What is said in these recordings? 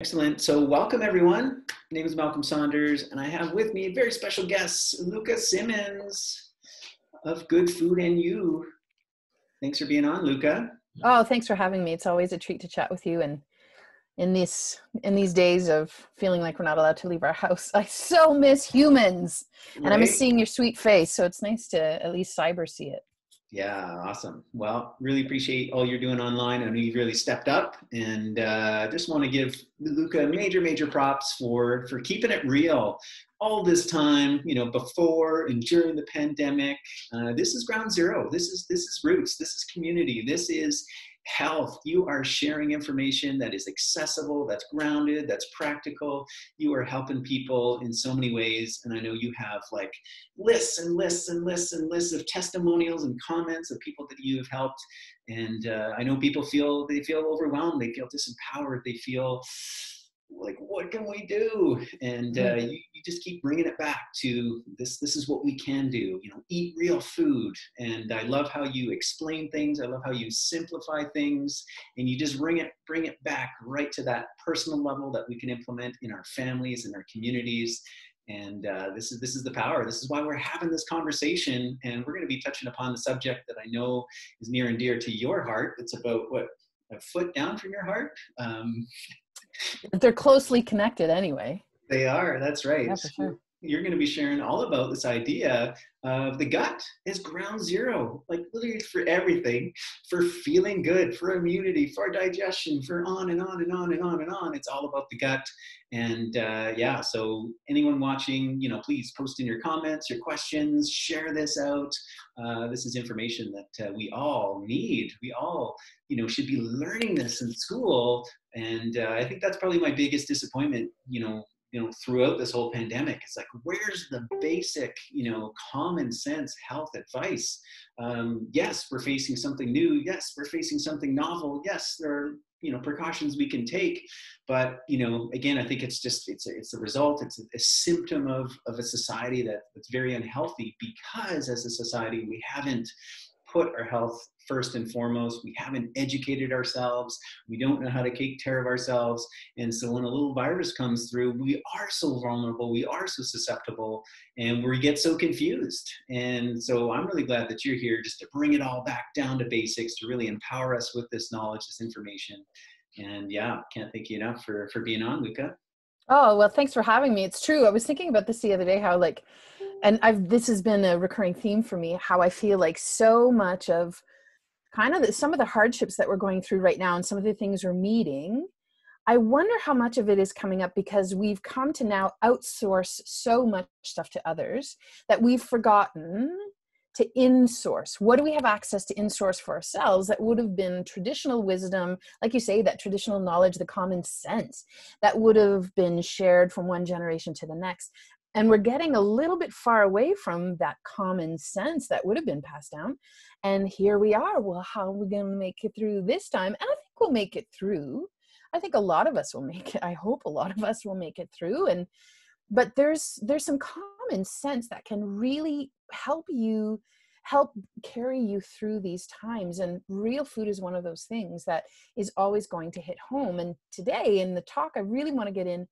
Excellent. So, welcome everyone. My name is Malcolm Saunders, and I have with me a very special guest, Luka Symons of Good Food and You. Thanks for being on, Luka. Oh, thanks for having me. It's always a treat to chat with you. And in this in these days of feeling like we're not allowed to leave our house, I so miss humans, right? and I miss seeing your sweet face. So it's nice to at least cyber see it. Yeah, awesome. Well, really appreciate all you're doing online. I know you've really stepped up, and uh, just want to give Luka major, major props for for keeping it real all this time. You know, before and during the pandemic. Uh, this is ground zero. This is this is roots. This is community. This is health. You are sharing information that is accessible, that's grounded, that's practical. You are helping people in so many ways. And I know you have like lists and lists and lists and lists of testimonials and comments of people that you have helped. And uh, I know people feel they feel overwhelmed, they feel disempowered, they feel like what can we do? And uh, mm-hmm. you, you, just keep bringing it back to this this is what we can do you know eat real food. And i love how you explain things i love how you simplify things and you just bring it bring it back right to that personal level that we can implement in our families and our communities. And uh, this is this is the power. This is why we're having this conversation and we're going to be touching upon the subject that i know is near and dear to your heart. It's about what a foot down from your heart. Um, they're closely connected anyway. They are. That's right. Yeah, for sure. You're going to be sharing all about this idea of the gut is ground zero, like literally for everything, for feeling good, for immunity, for digestion, for on and on and on and on and on. It's all about the gut. And uh, yeah, so anyone watching, you know, please post in your comments, your questions, share this out. Uh, this is information that uh, we all need. We all, you know, should be learning this in school. And uh, I think that's probably my biggest disappointment, you know, you know throughout this whole pandemic it's like where's the basic you know common sense health advice? Um, yes we're facing something new. Yes we're facing something novel. Yes there are you know precautions we can take. But you know again i think it's just it's a, it's a result. It's a, a symptom of of a society that that's very unhealthy because as a society we haven't put our health first and foremost. We haven't educated ourselves. We don't know how to take care of ourselves. And so when a little virus comes through, we are so vulnerable, we are so susceptible, and we get so confused. And so I'm really glad that you're here just to bring it all back down to basics, to really empower us with this knowledge, this information. And yeah, can't thank you enough for, for being on, Luka. Oh, well, thanks for having me. It's true. I was thinking about this the other day, how like, and I've, this has been a recurring theme for me, how I feel like so much of kind of the, some of the hardships that we're going through right now and some of the things we're meeting i wonder how much of it is coming up because we've come to now outsource so much stuff to others that we've forgotten to insource. What do we have access to insource for ourselves that would have been traditional wisdom like you say that traditional knowledge the common sense that would have been shared from one generation to the next and we're getting a little bit far away from that common sense that would have been passed down. And here we are. Well how are we going to make it through this time? And i think we'll make it through. I think a lot of us will make it. I hope a lot of us will make it through. And but there's there's some common sense that can really help you help carry you through these times. And real food is one of those things that is always going to hit home. And today in the talk i really want to get in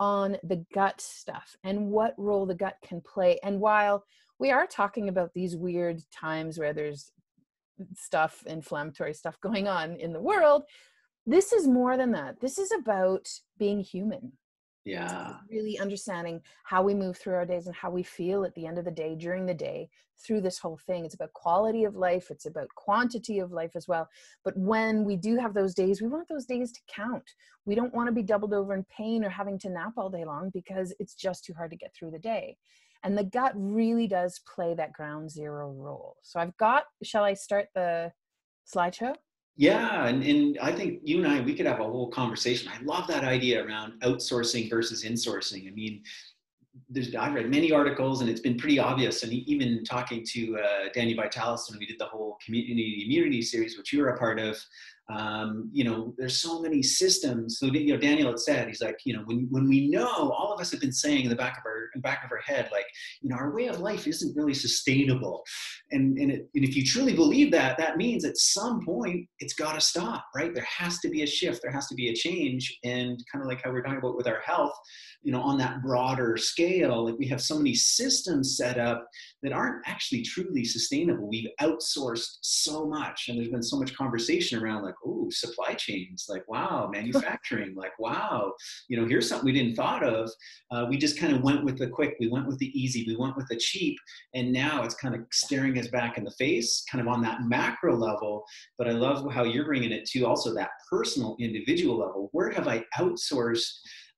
on the gut stuff and what role the gut can play. And while we are talking about these weird times where there's stuff, inflammatory stuff going on in the world, this is more than that. This is about being human yeah. really understanding how we move through our days and how we feel at the end of the day during the day through this whole thing. It's about quality of life. It's about quantity of life as well. But when we do have those days we want those days to count. We don't want to be doubled over in pain or having to nap all day long because it's just too hard to get through the day. And the gut really does play that ground zero role. So i've got shall i start the slideshow yeah, and, and I think you and I, we could have a whole conversation. I love that idea around outsourcing versus insourcing. I mean, there's, I've read many articles and it's been pretty obvious. And even talking to uh, Danny Vitalis when we did the whole community immunity series, which you were a part of, um, you know, there's so many systems. So, you know, Daniel had said, he's like, you know, when, when we know, all of us have been saying in the back of our back of our head like you know our way of life isn't really sustainable. And and, it, and if you truly believe that that means at some point it's got to stop right? There has to be a shift. There has to be a change. And kind of like how we're talking about with our health you know on that broader scale like we have so many systems set up that aren't actually truly sustainable. We've outsourced so much and there's been so much conversation around like oh supply chains like wow manufacturing like wow you know here's something we didn't thought of. Uh, we just kind of went with the quick we went with the easy we went with the cheap and now it's kind of staring us back in the face kind of on that macro level but i love how you're bringing it to also that personal individual level. Where have i outsourced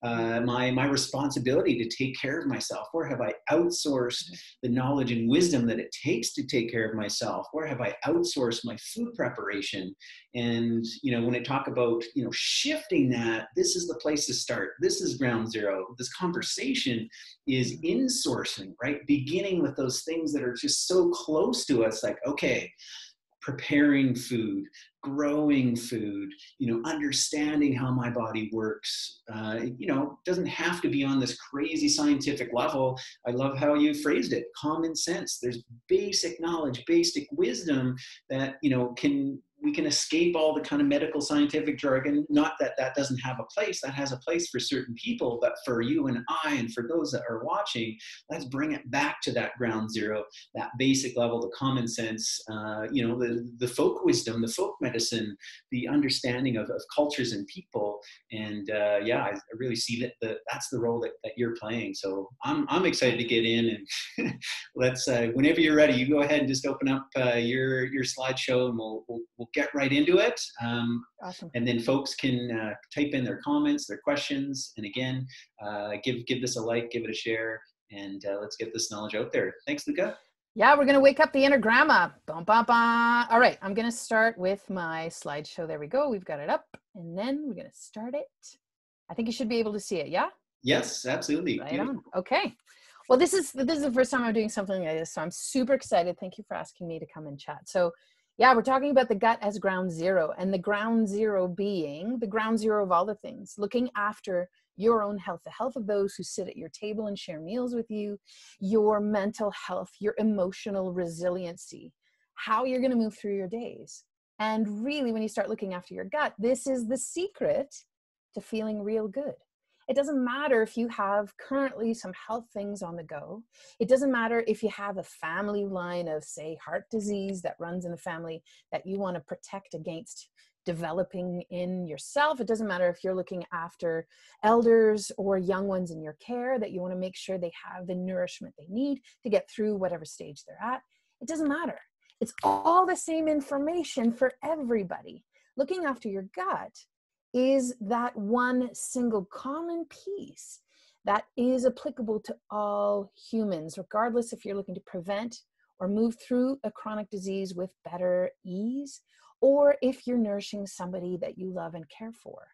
uh, my my responsibility to take care of myself? Where have i outsourced mm-hmm. the knowledge and wisdom that it takes to take care of myself? Where have i outsourced my food preparation? And you know when i talk about you know shifting that this is the place to start. This is ground zero. This conversation is mm-hmm. insourcing right? Beginning with those things that are just so close to us like okay preparing food growing food you know understanding how my body works uh, you know doesn't have to be on this crazy scientific level. I love how you phrased it common sense. There's basic knowledge basic wisdom that you know can we can escape all the kind of medical scientific jargon. Not that that doesn't have a place, that has a place for certain people, but for you and I, and for those that are watching, let's bring it back to that ground zero, that basic level, the common sense, uh, you know, the, the folk wisdom, the folk medicine, the understanding of, of cultures and people. And uh, yeah, I, really see that the, that's the role that, that you're playing. So I'm, I'm excited to get in and let's, uh, whenever you're ready, you go ahead and just open up uh, your, your slideshow and we'll, we'll, we'll get right into it. Um, awesome. And then folks can uh, type in their comments, their questions, and again, uh, give give this a like, give it a share, and uh, let's get this knowledge out there. Thanks, Luka. Yeah, we're gonna wake up the inner grandma. Bum, bum, bum. All right, I'm gonna start with my slideshow. There we go. We've got it up, and then we're gonna start it. I think you should be able to see it. Yeah. Yes, absolutely. Right on. Okay. Well, this is this is the first time I'm doing something like this, so I'm super excited. Thank you for asking me to come and chat. So yeah, we're talking about the gut as ground zero, and the ground zero being the ground zero of all the things, looking after your own health, the health of those who sit at your table and share meals with you, your mental health, your emotional resiliency, how you're going to move through your days. And really, when you start looking after your gut, this is the secret to feeling real good. It doesn't matter if you have currently some health things on the go. It doesn't matter if you have a family line of, say, heart disease that runs in the family that you want to protect against developing in yourself. It doesn't matter if you're looking after elders or young ones in your care that you want to make sure they have the nourishment they need to get through whatever stage they're at. It doesn't matter. It's all the same information for everybody. Looking after your gut is that one single common piece that is applicable to all humans, regardless if you're looking to prevent or move through a chronic disease with better ease, or if you're nourishing somebody that you love and care for.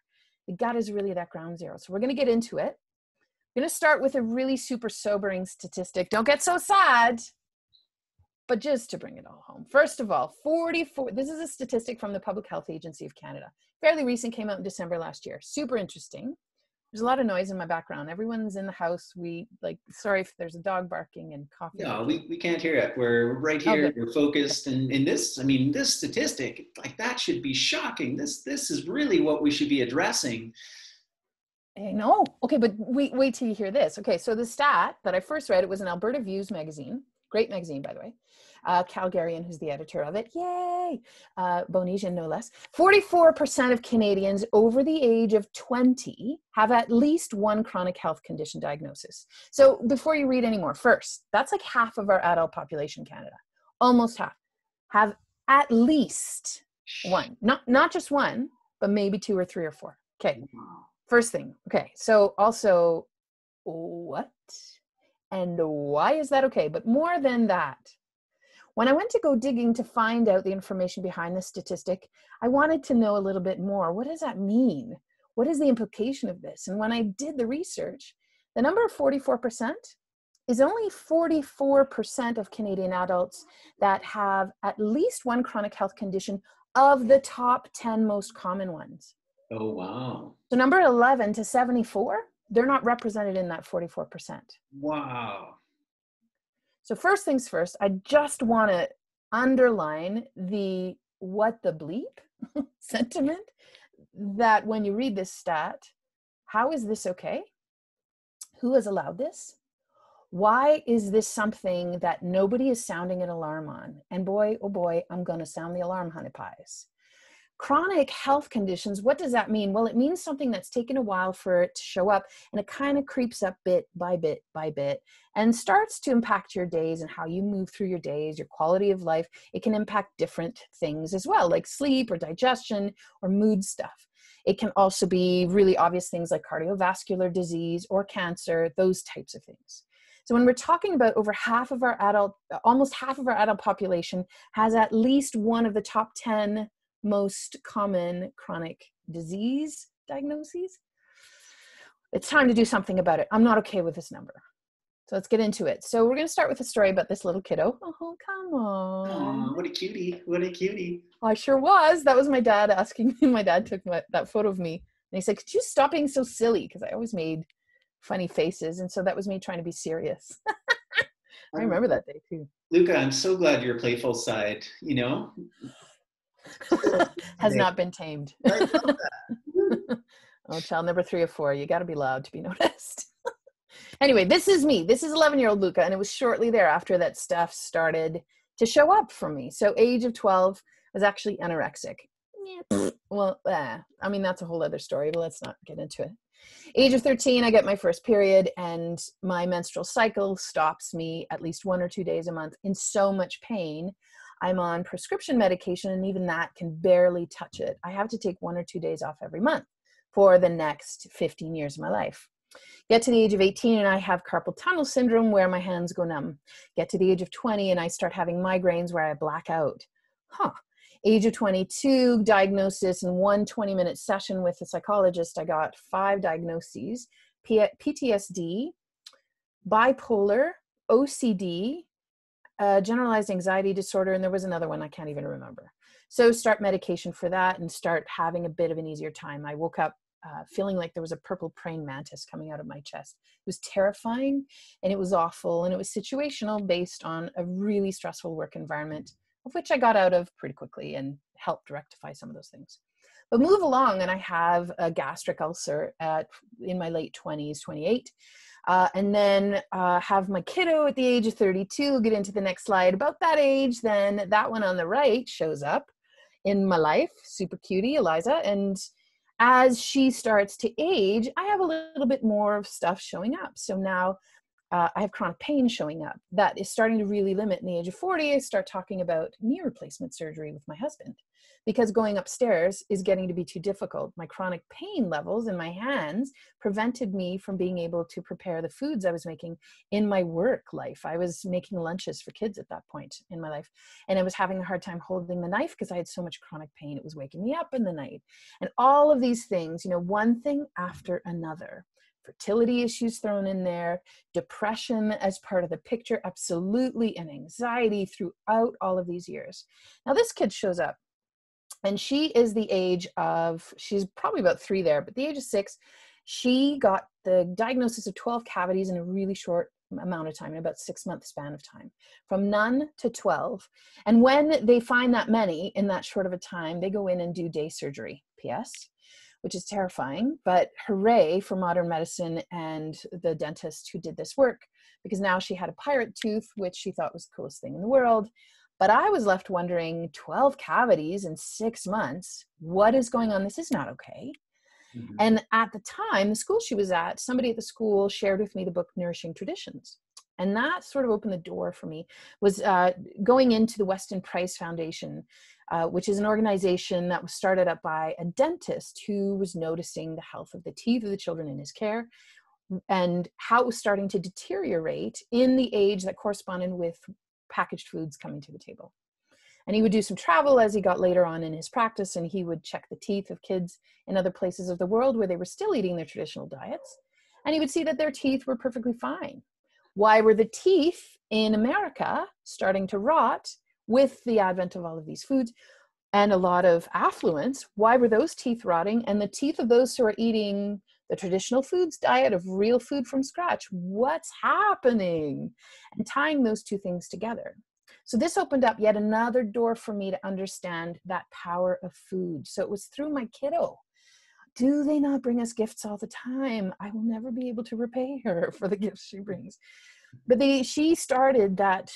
The gut is really that ground zero. So we're going to get into it. I'm going to start with a really super sobering statistic. Don't get so sad but just to bring it all home. First of all, 44, this is a statistic from the Public Health Agency of Canada. Fairly recent, came out in December last year. Super interesting. There's a lot of noise in my background. Everyone's in the house. We like, sorry if there's a dog barking and coffee. No, we, we can't hear it. We're right here. Okay. We're focused. And in this, I mean, this statistic, like that should be shocking. This, this is really what we should be addressing. I know. Okay, but wait, wait till you hear this. Okay, so the stat that I first read, it was in Alberta Views magazine. Great magazine, by the way uh, Calgarian, who's the editor of it. Yay! Uh, Bownesian, no less. 44% of Canadians over the age of 20 have at least one chronic health condition diagnosis. So before you read anymore, first, that's like half of our adult population Canada. Almost half have at least one. Not, not just one, but maybe two or three or four. Okay. First thing. Okay. So also, what? And why is that okay? But more than that, when I went to go digging to find out the information behind the statistic, I wanted to know a little bit more. What does that mean? What is the implication of this? And when I did the research, the number of 44% is only 44% of Canadian adults that have at least one chronic health condition of the top 10 most common ones. Oh, wow. So, number 11 to 74 they're not represented in that 44%. Wow. So first things first, I just want to underline the what the bleep sentiment that when you read this stat, how is this okay? Who has allowed this? Why is this something that nobody is sounding an alarm on? And boy, oh boy, I'm going to sound the alarm, honey pies. Chronic health conditions, what does that mean? Well, it means something that's taken a while for it to show up and it kind of creeps up bit by bit by bit and starts to impact your days and how you move through your days, your quality of life. It can impact different things as well, like sleep or digestion or mood stuff. It can also be really obvious things like cardiovascular disease or cancer, those types of things. So when we're talking about over half of our adult, almost half of our adult population has at least one of the top 10 most common chronic disease diagnoses. It's time to do something about it. I'm not okay with this number. So let's get into it. So we're going to start with a story about this little kiddo. Oh, come on. Oh, what a cutie. What a cutie. I sure was. That was my dad asking me. My dad took my, that photo of me and he said, Could you stop being so silly? Because I always made funny faces. And so that was me trying to be serious. I remember that day too. Luka, I'm so glad your playful side, you know, has not been tamed. oh, child number three or four, you got to be loud to be noticed. anyway, this is me. This is 11 year old Luka, and it was shortly thereafter that stuff started to show up for me. So, age of 12, I was actually anorexic. well, eh, I mean, that's a whole other story, but let's not get into it. Age of 13, I get my first period, and my menstrual cycle stops me at least one or two days a month in so much pain I'm on prescription medication, and even that can barely touch it. I have to take one or two days off every month for the next 15 years of my life. Get to the age of 18 and I have carpal tunnel syndrome where my hands go numb. Get to the age of 20 and I start having migraines where I black out. Huh. Age of 22, diagnosis in one 20 minute session with a psychologist. I got five diagnoses PTSD, bipolar, OCD, uh, generalized anxiety disorder, and there was another one I can't even remember. So start medication for that and start having a bit of an easier time. I woke up uh, feeling like there was a purple praying mantis coming out of my chest. It was terrifying and it was awful and it was situational based on a really stressful work environment, of which I got out of pretty quickly and helped rectify some of those things. But move along, and I have a gastric ulcer at in my late 20s, 28 uh, and then uh, have my kiddo at the age of 32 get into the next slide. About that age then that one on the right shows up in my life super cutie eliza. And as she starts to age i have a little bit more of stuff showing up. So now uh, I have chronic pain showing up that is starting to really limit. In the age of 40, I start talking about knee replacement surgery with my husband because going upstairs is getting to be too difficult. My chronic pain levels in my hands prevented me from being able to prepare the foods I was making in my work life. I was making lunches for kids at that point in my life, and I was having a hard time holding the knife because I had so much chronic pain. It was waking me up in the night. And all of these things, you know, one thing after another fertility issues thrown in there, depression as part of the picture, absolutely, and anxiety throughout all of these years. Now, this kid shows up and she is the age of she's probably about three there but the age of six she got the diagnosis of 12 cavities in a really short amount of time in about six month span of time from none to 12 and when they find that many in that short of a time they go in and do day surgery. Ps which is terrifying but hooray for modern medicine and the dentist who did this work because now she had a pirate tooth which she thought was the coolest thing in the world but I was left wondering 12 cavities in six months. What is going on? This is not okay. Mm-hmm. And at the time, the school she was at, somebody at the school shared with me the book Nourishing Traditions. And that sort of opened the door for me, was uh, going into the Weston Price Foundation, uh, which is an organization that was started up by a dentist who was noticing the health of the teeth of the children in his care and how it was starting to deteriorate in the age that corresponded with packaged foods coming to the table. And he would do some travel as he got later on in his practice, and he would check the teeth of kids in other places of the world where they were still eating their traditional diets. And he would see that their teeth were perfectly fine. Why were the teeth in America starting to rot with the advent of all of these foods and a lot of affluence? Why were those teeth rotting? And the teeth of those who are eating the traditional foods diet of real food from scratch. What's happening? And tying those two things together. So this opened up yet another door for me to understand that power of food. So it was through my kiddo. Do they not bring us gifts all the time? I will never be able to repay her for the gifts she brings. But they, she started that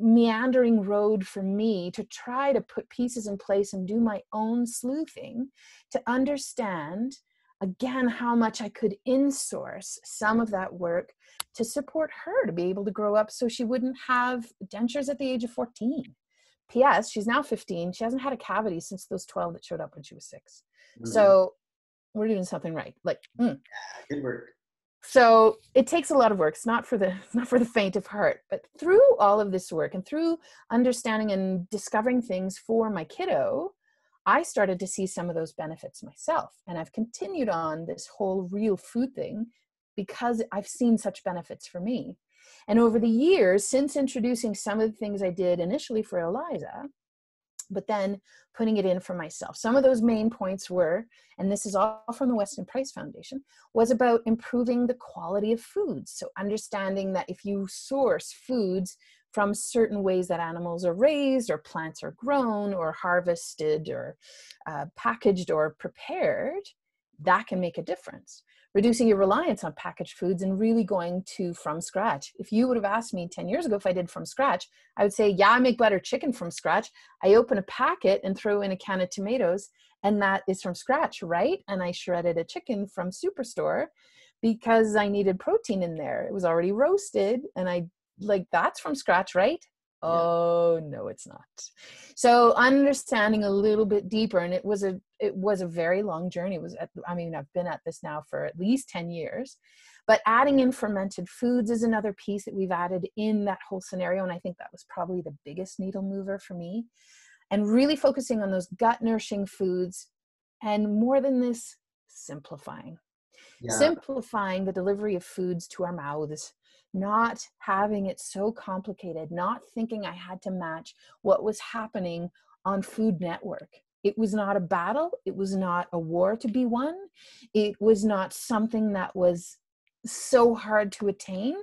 meandering road for me to try to put pieces in place and do my own sleuthing to understand again how much I could insource some of that work to support her to be able to grow up so she wouldn't have dentures at the age of 14. P.S. She's now 15. She hasn't had a cavity since those 12 that showed up when she was 6 mm-hmm. So we're doing something right. Like, mm. good work so it takes a lot of work it's not for the not for the faint of heart but through all of this work and through understanding and discovering things for my kiddo i started to see some of those benefits myself and i've continued on this whole real food thing because i've seen such benefits for me. And over the years since introducing some of the things i did initially for eliza but then putting it in for myself. Some of those main points were, and this is all from the Weston Price Foundation, was about improving the quality of foods. So understanding that if you source foods from certain ways that animals are raised or plants are grown or harvested or uh, packaged or prepared, that can make a difference reducing your reliance on packaged foods and really going to from scratch. If you would have asked me 10 years ago if I did from scratch, I would say, yeah, I make butter chicken from scratch. I open a packet and throw in a can of tomatoes, and that is from scratch, right? And I shredded a chicken from Superstore because I needed protein in there. It was already roasted, and I like that's from scratch, right? oh no it's not so understanding a little bit deeper and it was a it was a very long journey it was at, i mean i've been at this now for at least 10 years but adding in fermented foods is another piece that we've added in that whole scenario and i think that was probably the biggest needle mover for me and really focusing on those gut nourishing foods and more than this simplifying yeah. simplifying the delivery of foods to our mouths not having it so complicated, not thinking I had to match what was happening on Food Network. It was not a battle, it was not a war to be won, it was not something that was so hard to attain.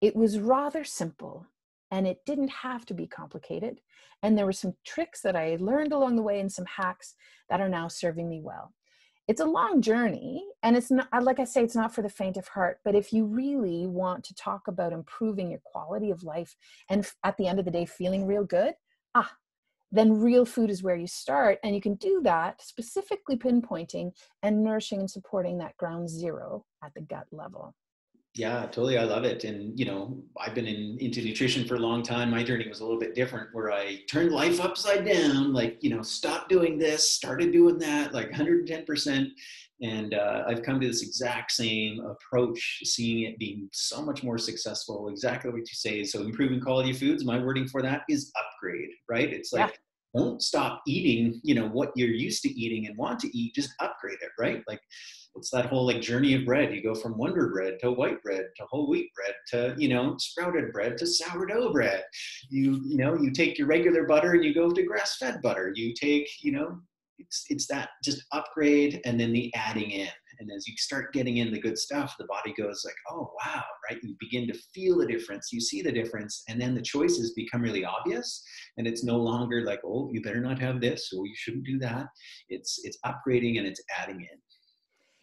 It was rather simple and it didn't have to be complicated. And there were some tricks that I learned along the way and some hacks that are now serving me well it's a long journey and it's not like i say it's not for the faint of heart but if you really want to talk about improving your quality of life and at the end of the day feeling real good ah then real food is where you start and you can do that specifically pinpointing and nourishing and supporting that ground zero at the gut level yeah, totally. I love it. And, you know, I've been in, into nutrition for a long time. My journey was a little bit different where I turned life upside down, like, you know, stopped doing this, started doing that, like 110%. And uh, I've come to this exact same approach, seeing it being so much more successful. Exactly what you say. So, improving quality of foods, my wording for that is upgrade, right? It's like, yeah. Don't stop eating, you know, what you're used to eating and want to eat, just upgrade it, right? Like, it's that whole like journey of bread. You go from Wonder Bread to white bread to whole wheat bread to you know sprouted bread to sourdough bread. You you know you take your regular butter and you go to grass fed butter. You take you know it's it's that just upgrade and then the adding in. And as you start getting in the good stuff, the body goes like, oh wow, right? You begin to feel the difference. You see the difference, and then the choices become really obvious. And it's no longer like, oh, you better not have this, or you shouldn't do that. It's it's upgrading and it's adding in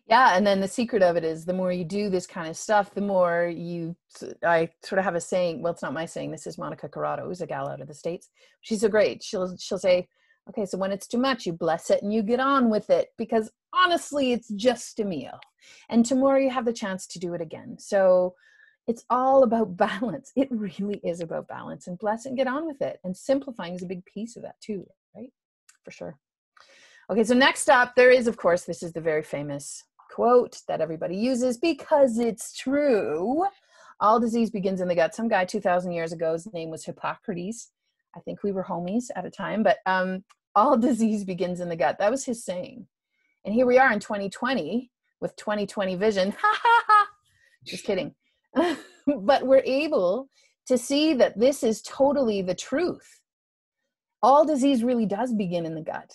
yeah and then the secret of it is the more you do this kind of stuff the more you i sort of have a saying well it's not my saying this is monica corrado who's a gal out of the states she's so great she'll she'll say okay so when it's too much you bless it and you get on with it because honestly it's just a meal and tomorrow you have the chance to do it again so it's all about balance it really is about balance and bless and get on with it and simplifying is a big piece of that too right for sure okay so next up there is of course this is the very famous quote that everybody uses because it's true. All disease begins in the gut. Some guy 2,000 years ago, his name was Hippocrates. I think we were homies at a time, but um, all disease begins in the gut. That was his saying. And here we are in 2020 with 2020 vision. Ha ha ha. Just kidding. but we're able to see that this is totally the truth. All disease really does begin in the gut.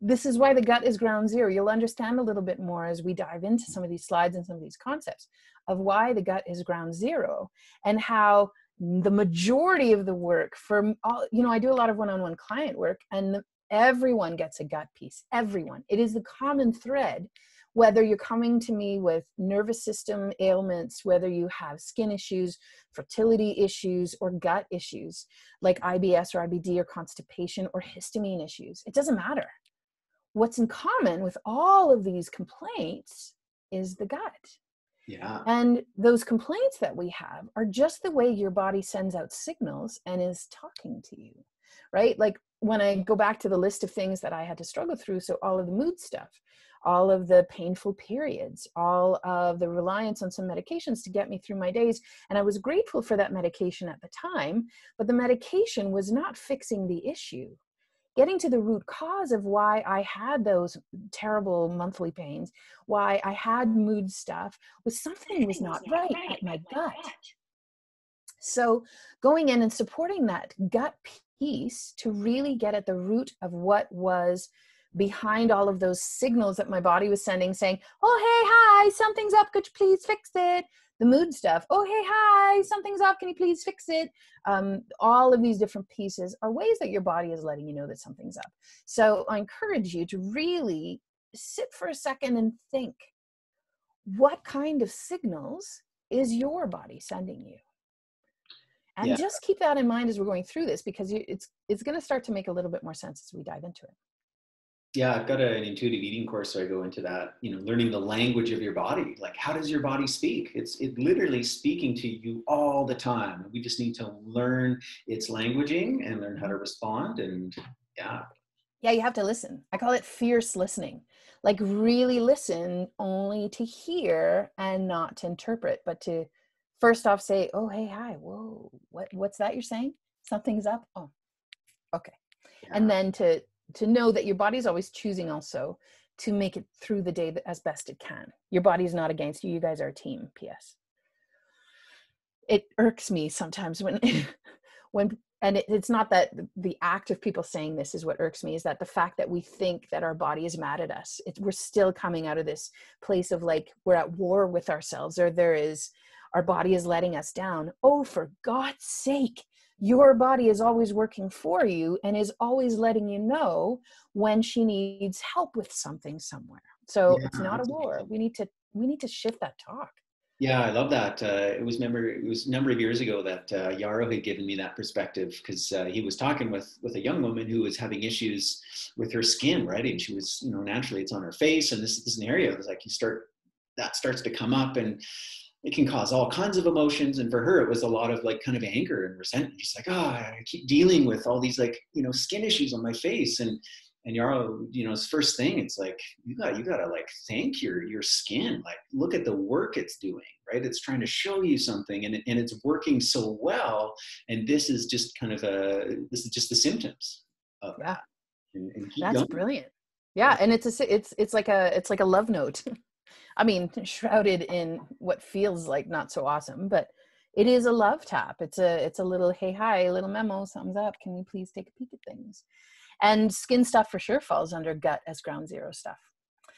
this is why the gut is ground zero. You'll understand a little bit more as we dive into some of these slides and some of these concepts of why the gut is ground zero and how the majority of the work for all, you know, I do a lot of one on one client work and everyone gets a gut piece. Everyone. It is the common thread whether you're coming to me with nervous system ailments, whether you have skin issues, fertility issues, or gut issues like IBS or IBD or constipation or histamine issues, it doesn't matter. What's in common with all of these complaints is the gut. Yeah. And those complaints that we have are just the way your body sends out signals and is talking to you, right? Like when I go back to the list of things that I had to struggle through, so all of the mood stuff, all of the painful periods, all of the reliance on some medications to get me through my days. And I was grateful for that medication at the time, but the medication was not fixing the issue. Getting to the root cause of why I had those terrible monthly pains, why I had mood stuff, was something was not right at my gut. So, going in and supporting that gut piece to really get at the root of what was behind all of those signals that my body was sending saying oh hey hi something's up could you please fix it the mood stuff. Oh hey hi something's off can you please fix it? Um, all of these different pieces are ways that your body is letting you know that something's up. So i encourage you to really sit for a second and think what kind of signals is your body sending you? And yeah. just keep that in mind as we're going through this because it's it's going to start to make a little bit more sense as we dive into it yeah i've got a, an intuitive eating course so i go into that you know learning the language of your body. Like how does your body speak? It's it literally speaking to you all the time. We just need to learn its languaging and learn how to mm-hmm. respond and yeah. Yeah you have to listen. I call it fierce listening. Like really listen only to hear and not to interpret but to first off say oh hey hi. Whoa. What what's that you're saying? Something's up? Oh okay. Yeah. and then to to know that your body's always choosing also to make it through the day as best it can. Your body's not against you. You guys are a team. P.S. It irks me sometimes when when and it, it's not that the act of people saying this is what irks me is that the fact that we think that our body is mad at us it, we're still coming out of this place of like we're at war with ourselves or there is our body is letting us down oh for god's sake your body is always working for you and is always letting you know when she needs help with something somewhere. So yeah, it's not a war. We need to we need to shift that talk. Yeah i love that uh, it was remember it was a number of years ago that uh, yarrow had given me that perspective because uh, he was talking with with a young woman who was having issues with her skin right? And she was you know naturally it's on her face and this, this is an area it was like you start that starts to come up and it can cause all kinds of emotions. And for her, it was a lot of like kind of anger and resentment. She's like, oh, I keep dealing with all these like, you know, skin issues on my face. And, and Yarrow, you know, his first thing, it's like, you got, you got to like thank your, your skin. Like, look at the work it's doing, right? It's trying to show you something and, and it's working so well. And this is just kind of a, this is just the symptoms of yeah. that. And, and That's going. brilliant. Yeah. And it's a, it's, it's like a, it's like a love note. I mean, shrouded in what feels like not so awesome, but it is a love tap. It's a it's a little hey hi, little memo, thumbs up. Can we please take a peek at things? And skin stuff for sure falls under gut as ground zero stuff.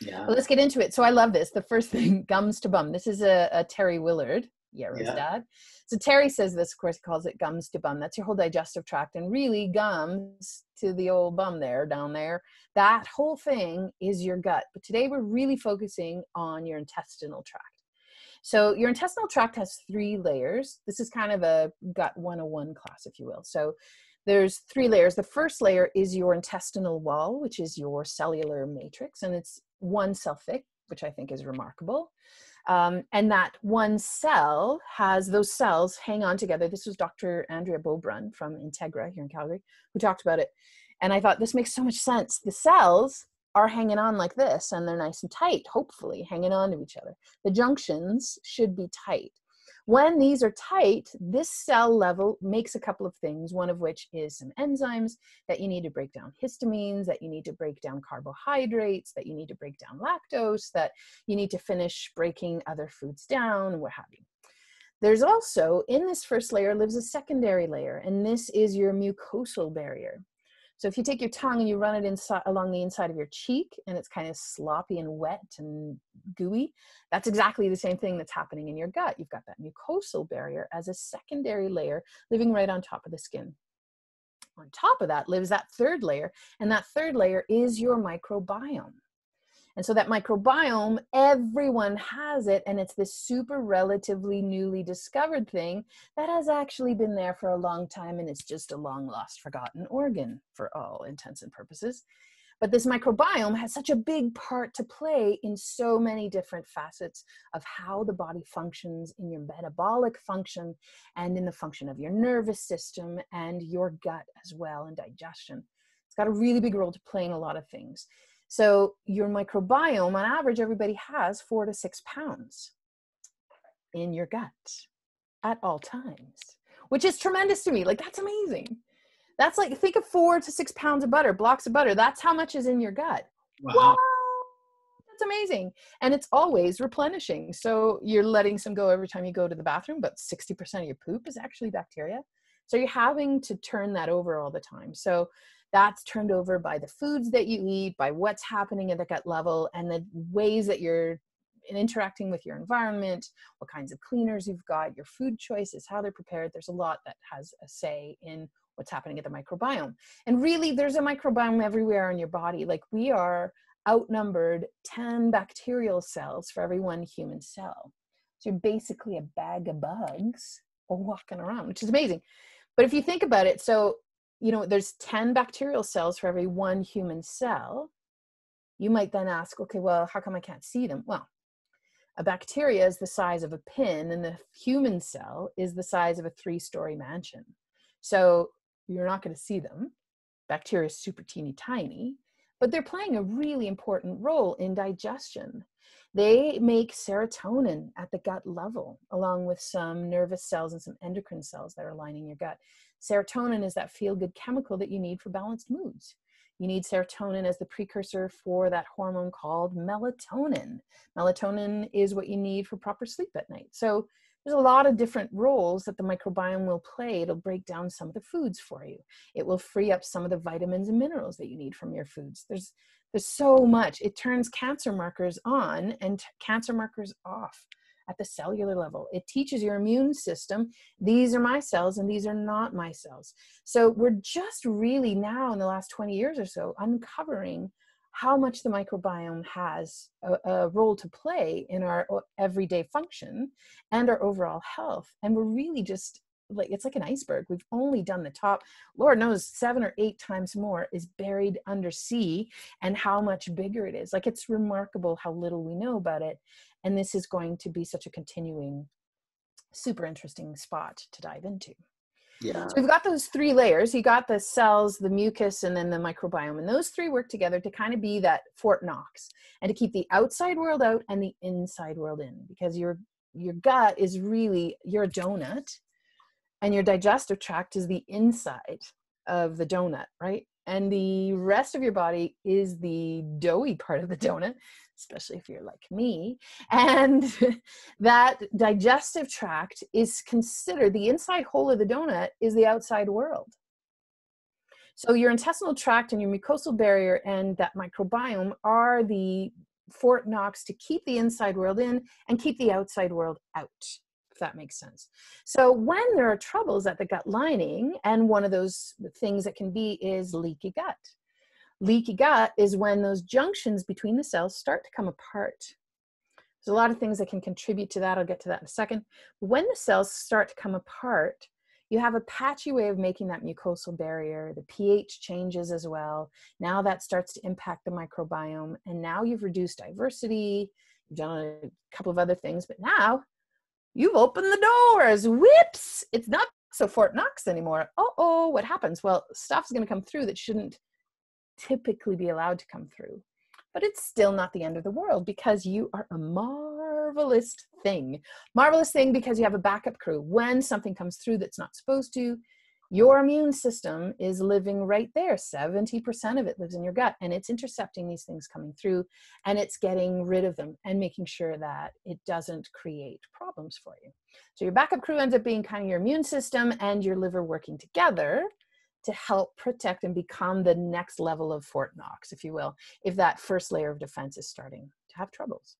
Yeah. But let's get into it. So I love this. The first thing, gums to bum. This is a, a Terry Willard, Yarrow's yeah. dad. So Terry says this, of course, he calls it gums to bum. That's your whole digestive tract. And really, gums to the old bum there, down there, that whole thing is your gut. But today we're really focusing on your intestinal tract. So your intestinal tract has three layers. This is kind of a gut 101 class, if you will. So there's three layers. The first layer is your intestinal wall, which is your cellular matrix, and it's one cell thick, which I think is remarkable. Um, and that one cell has those cells hang on together. This was Dr. Andrea Beaubrun from Integra here in Calgary who talked about it. And I thought this makes so much sense. The cells are hanging on like this and they're nice and tight, hopefully hanging on to each other. The junctions should be tight. When these are tight, this cell level makes a couple of things, one of which is some enzymes that you need to break down histamines, that you need to break down carbohydrates, that you need to break down lactose, that you need to finish breaking other foods down, what have you. There's also, in this first layer, lives a secondary layer, and this is your mucosal barrier. So if you take your tongue and you run it inside along the inside of your cheek and it's kind of sloppy and wet and gooey, that's exactly the same thing that's happening in your gut. You've got that mucosal barrier as a secondary layer living right on top of the skin. On top of that lives that third layer, and that third layer is your microbiome. And so that microbiome, everyone has it, and it's this super relatively newly discovered thing that has actually been there for a long time and it's just a long lost, forgotten organ for all intents and purposes. But this microbiome has such a big part to play in so many different facets of how the body functions in your metabolic function and in the function of your nervous system and your gut as well and digestion. It's got a really big role to play in a lot of things. So your microbiome, on average, everybody has four to six pounds in your gut at all times, which is tremendous to me. Like that's amazing. That's like think of four to six pounds of butter, blocks of butter. That's how much is in your gut. Wow. That's amazing. And it's always replenishing. So you're letting some go every time you go to the bathroom, but 60% of your poop is actually bacteria. So you're having to turn that over all the time. So that's turned over by the foods that you eat, by what's happening at the gut level, and the ways that you're interacting with your environment, what kinds of cleaners you've got, your food choices, how they're prepared. There's a lot that has a say in what's happening at the microbiome. And really, there's a microbiome everywhere in your body. Like we are outnumbered 10 bacterial cells for every one human cell. So you're basically a bag of bugs walking around, which is amazing. But if you think about it, so you know, there's 10 bacterial cells for every one human cell. You might then ask, okay, well, how come I can't see them? Well, a bacteria is the size of a pin, and the human cell is the size of a three story mansion. So you're not going to see them. Bacteria is super teeny tiny, but they're playing a really important role in digestion. They make serotonin at the gut level, along with some nervous cells and some endocrine cells that are lining your gut. Serotonin is that feel good chemical that you need for balanced moods. You need serotonin as the precursor for that hormone called melatonin. Melatonin is what you need for proper sleep at night. So there's a lot of different roles that the microbiome will play. It'll break down some of the foods for you. It will free up some of the vitamins and minerals that you need from your foods. There's there's so much. It turns cancer markers on and t- cancer markers off at the cellular level. It teaches your immune system, these are my cells and these are not my cells. So we're just really now in the last 20 years or so uncovering how much the microbiome has a, a, role to play in our everyday function and our overall health. And we're really just like it's like an iceberg. We've only done the top. Lord knows seven or eight times more is buried under sea and how much bigger it is. Like it's remarkable how little we know about it and this is going to be such a continuing super interesting spot to dive into yeah. So we've got those three layers. You got the cells the mucus and then the microbiome and those three work together to kind of be that fort knox and to keep the outside world out and the inside world in because your your gut is really your donut and your digestive tract is the inside of the donut right? And the rest of your body is the doughy part of the donut especially if you're like me. And that digestive tract is considered the inside hole of the donut is the outside world. So your intestinal tract and your mucosal barrier and that microbiome are the Fort Knox to keep the inside world in and keep the outside world out, if that makes sense. So when there are troubles at the gut lining, and one of those things that can be is leaky gut. Leaky gut is when those junctions between the cells start to come apart. There's a lot of things that can contribute to that. I'll get to that in a second. When the cells start to come apart, you have a patchy way of making that mucosal barrier. The pH changes as well. Now that starts to impact the microbiome. And now you've reduced diversity. You've done a couple of other things, but now you've opened the doors. Whips! It's not so Fort Knox anymore. Oh, oh, what happens? Well, stuff's going to come through that shouldn't typically be allowed to come through. But it's still not the end of the world because you are a marvelous thing. Marvelous thing because you have a backup crew. When something comes through that's not supposed to, your immune system is living right there. 70% of it lives in your gut and it's intercepting these things coming through and it's getting rid of them and making sure that it doesn't create problems for you. So your backup crew ends up being kind of your immune system and your liver working together to help protect and become the next level of Fort Knox, if you will, if that first layer of defense is starting to have troubles.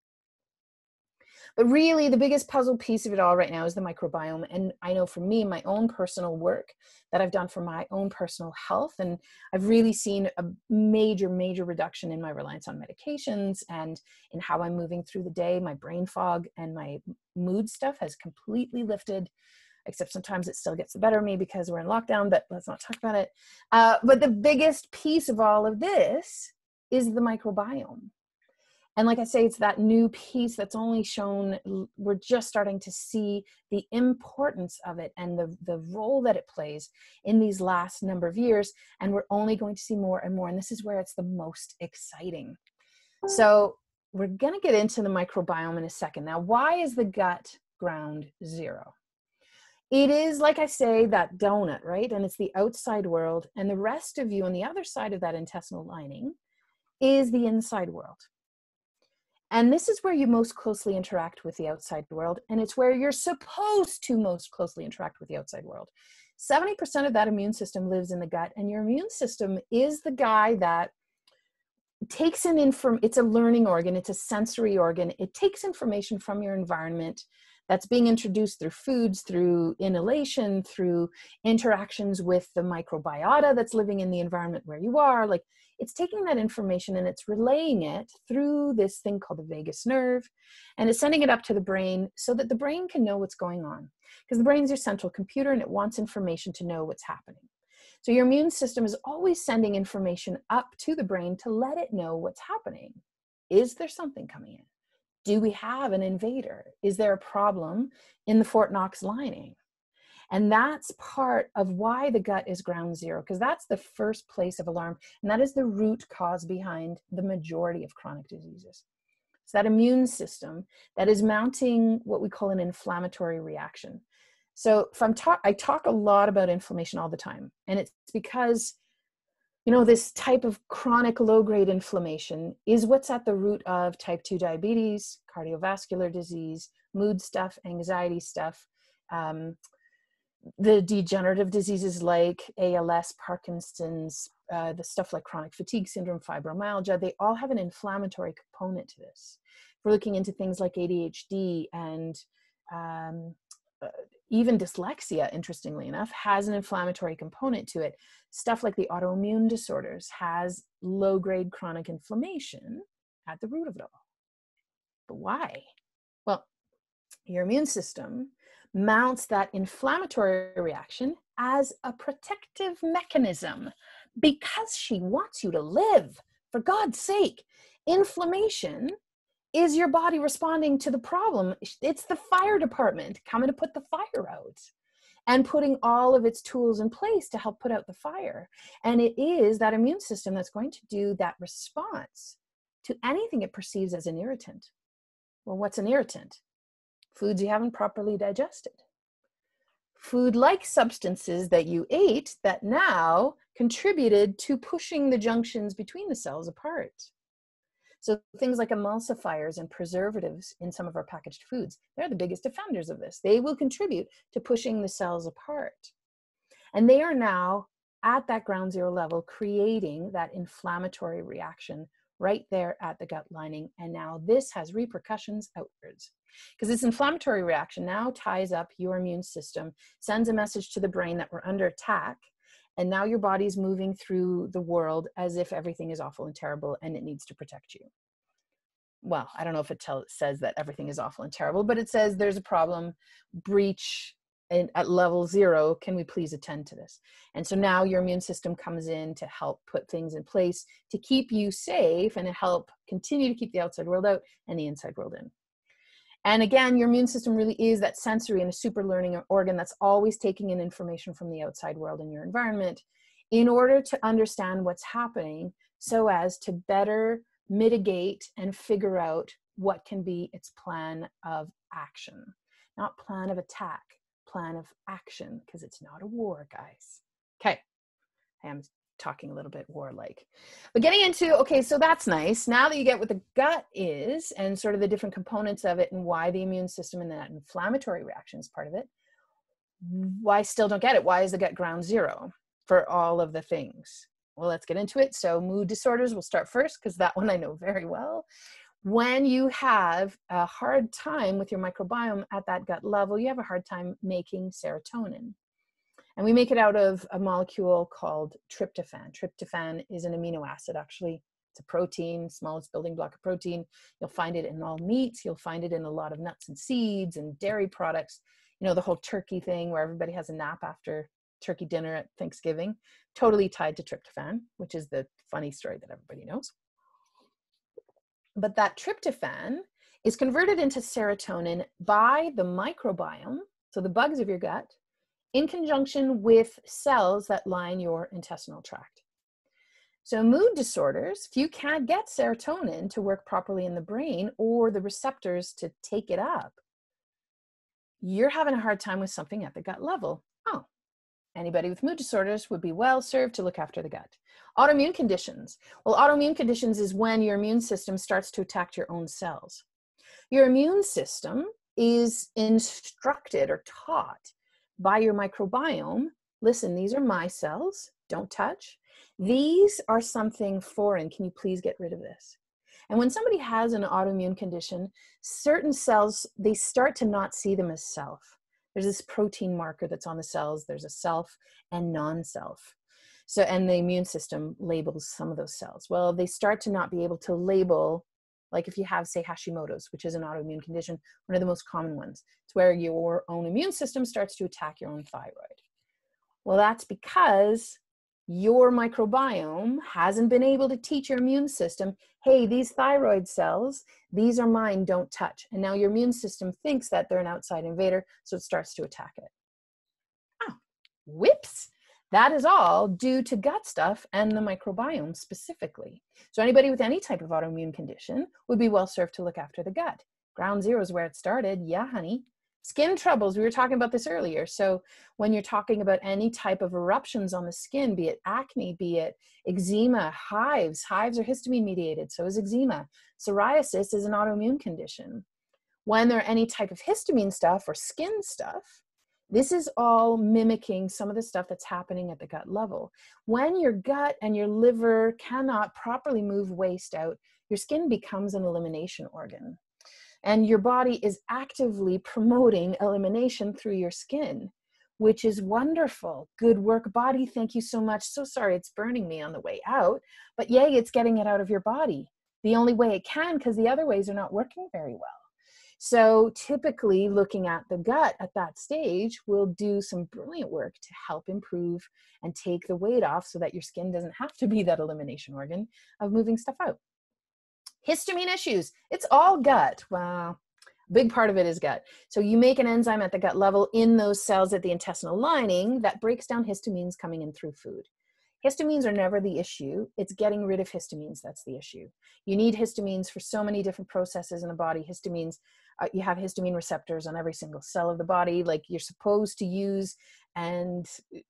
But really, the biggest puzzle piece of it all right now is the microbiome. And I know for me, my own personal work that I've done for my own personal health, and I've really seen a major, major reduction in my reliance on medications and in how I'm moving through the day. My brain fog and my mood stuff has completely lifted except sometimes it still gets the better of me because we're in lockdown, but let's not talk about it. Uh, but the biggest piece of all of this is the microbiome. And like I say, it's that new piece that's only shown, we're just starting to see the importance of it and the, the role that it plays in these last number of years. And we're only going to see more and more. And this is where it's the most exciting. So we're going to get into the microbiome in a second. Now, why is the gut ground zero? It is like i say that donut right? And it's the outside world and the rest of you on the other side of that intestinal lining is the inside world. And this is where you most closely interact with the outside world and it's where you're supposed to most closely interact with the outside world. 70% of that immune system lives in the gut and your immune system is the guy that takes in inform it's a learning organ it's a sensory organ. It takes information from your environment that's being introduced through foods, through inhalation, through interactions with the microbiota that's living in the environment where you are. Like it's taking that information and it's relaying it through this thing called the vagus nerve and it's sending it up to the brain so that the brain can know what's going on. Because the brain's your central computer and it wants information to know what's happening. So your immune system is always sending information up to the brain to let it know what's happening. Is there something coming in? Do we have an invader? Is there a problem in the Fort Knox lining? And that's part of why the gut is ground zero, because that's the first place of alarm. And that is the root cause behind the majority of chronic diseases. It's that immune system that is mounting what we call an inflammatory reaction. So talk, I talk a lot about inflammation all the time. And it's because you know, this type of chronic low grade inflammation is what's at the root of type 2 diabetes, cardiovascular disease, mood stuff, anxiety stuff, um, the degenerative diseases like ALS, Parkinson's, uh, the stuff like chronic fatigue syndrome, fibromyalgia, they all have an inflammatory component to this. We're looking into things like ADHD and um, uh, even dyslexia, interestingly enough, has an inflammatory component to it. Stuff like the autoimmune disorders has low grade chronic inflammation at the root of it all. But why? Well, your immune system mounts that inflammatory reaction as a protective mechanism because she wants you to live. For God's sake, inflammation is your body responding to the problem? It's the fire department coming to put the fire out and putting all of its tools in place to help put out the fire. And it is that immune system that's going to do that response to anything it perceives as an irritant. Well, what's an irritant? Foods you haven't properly digested. Food like substances that you ate that now contributed to pushing the junctions between the cells apart. So things like emulsifiers and preservatives in some of our packaged foods, they're the biggest offenders of this. They will contribute to pushing the cells apart. And they are now at that ground zero level creating that inflammatory reaction right there at the gut lining. And now this has repercussions outwards. Because this inflammatory reaction now ties up your immune system, sends a message to the brain that we're under attack, and now your body's moving through the world as if everything is awful and terrible and it needs to protect you. Well i don't know if it tell, says that everything is awful and terrible but it says there's a problem breach at level zero can we please attend to this? And so now your immune system comes in to help put things in place to keep you safe and to help continue to keep the outside world out and the inside world in and again, your immune system really is that sensory and a super learning organ that's always taking in information from the outside world and your environment in order to understand what's happening so as to better mitigate and figure out what can be its plan of action. Not plan of attack, plan of action, because it's not a war, guys. Okay, I am talking a little bit warlike. But getting into, okay, so that's nice. Now that you get what the gut is and sort of the different components of it and why the immune system and that inflammatory reaction is part of it, why still don't get it? Why is the gut ground zero? for all of the things. Well, let's get into it. So, mood disorders we'll start first because that one I know very well. When you have a hard time with your microbiome at that gut level, you have a hard time making serotonin. And we make it out of a molecule called tryptophan. Tryptophan is an amino acid, actually. It's a protein, smallest building block of protein. You'll find it in all meats. You'll find it in a lot of nuts and seeds and dairy products. You know, the whole turkey thing where everybody has a nap after turkey dinner at Thanksgiving, totally tied to tryptophan, which is the funny story that everybody knows. But that tryptophan is converted into serotonin by the microbiome, so the bugs of your gut, in conjunction with cells that line your intestinal tract. So, mood disorders, if you can't get serotonin to work properly in the brain or the receptors to take it up, you're having a hard time with something at the gut level. Oh, Anybody with mood disorders would be well served to look after the gut. Autoimmune conditions. Well, autoimmune conditions is when your immune system starts to attack your own cells. Your immune system is instructed or taught by your microbiome listen, these are my cells, don't touch. These are something foreign. Can you please get rid of this? And when somebody has an autoimmune condition, certain cells, they start to not see them as self there's this protein marker that's on the cells there's a self and non-self so and the immune system labels some of those cells well they start to not be able to label like if you have say hashimoto's which is an autoimmune condition one of the most common ones it's where your own immune system starts to attack your own thyroid well that's because your microbiome hasn't been able to teach your immune system, hey, these thyroid cells, these are mine, don't touch. And now your immune system thinks that they're an outside invader, so it starts to attack it. Ah, whips. That is all due to gut stuff and the microbiome specifically. So anybody with any type of autoimmune condition would be well served to look after the gut. Ground zero is where it started. Yeah, honey. Skin troubles, we were talking about this earlier. So, when you're talking about any type of eruptions on the skin, be it acne, be it eczema, hives, hives are histamine mediated, so is eczema. Psoriasis is an autoimmune condition. When there are any type of histamine stuff or skin stuff, this is all mimicking some of the stuff that's happening at the gut level. When your gut and your liver cannot properly move waste out, your skin becomes an elimination organ. And your body is actively promoting elimination through your skin which is wonderful. Good work body. Thank you so much. So sorry it's burning me on the way out but yay it's getting it out of your body. The only way it can because the other ways are not working very well so typically looking at the gut at that stage will do some brilliant work to help improve and take the weight off so that your skin doesn't have to be that elimination organ of moving stuff out Histamine issues, it's all gut. Wow. Big part of it is gut. So you make an enzyme at the gut level in those cells at the intestinal lining that breaks down histamines coming in through food. Histamines are never the issue. It's getting rid of histamines that's the issue. You need histamines for so many different processes in the body. Histamines, uh, you have histamine receptors on every single cell of the body. Like you're supposed to use and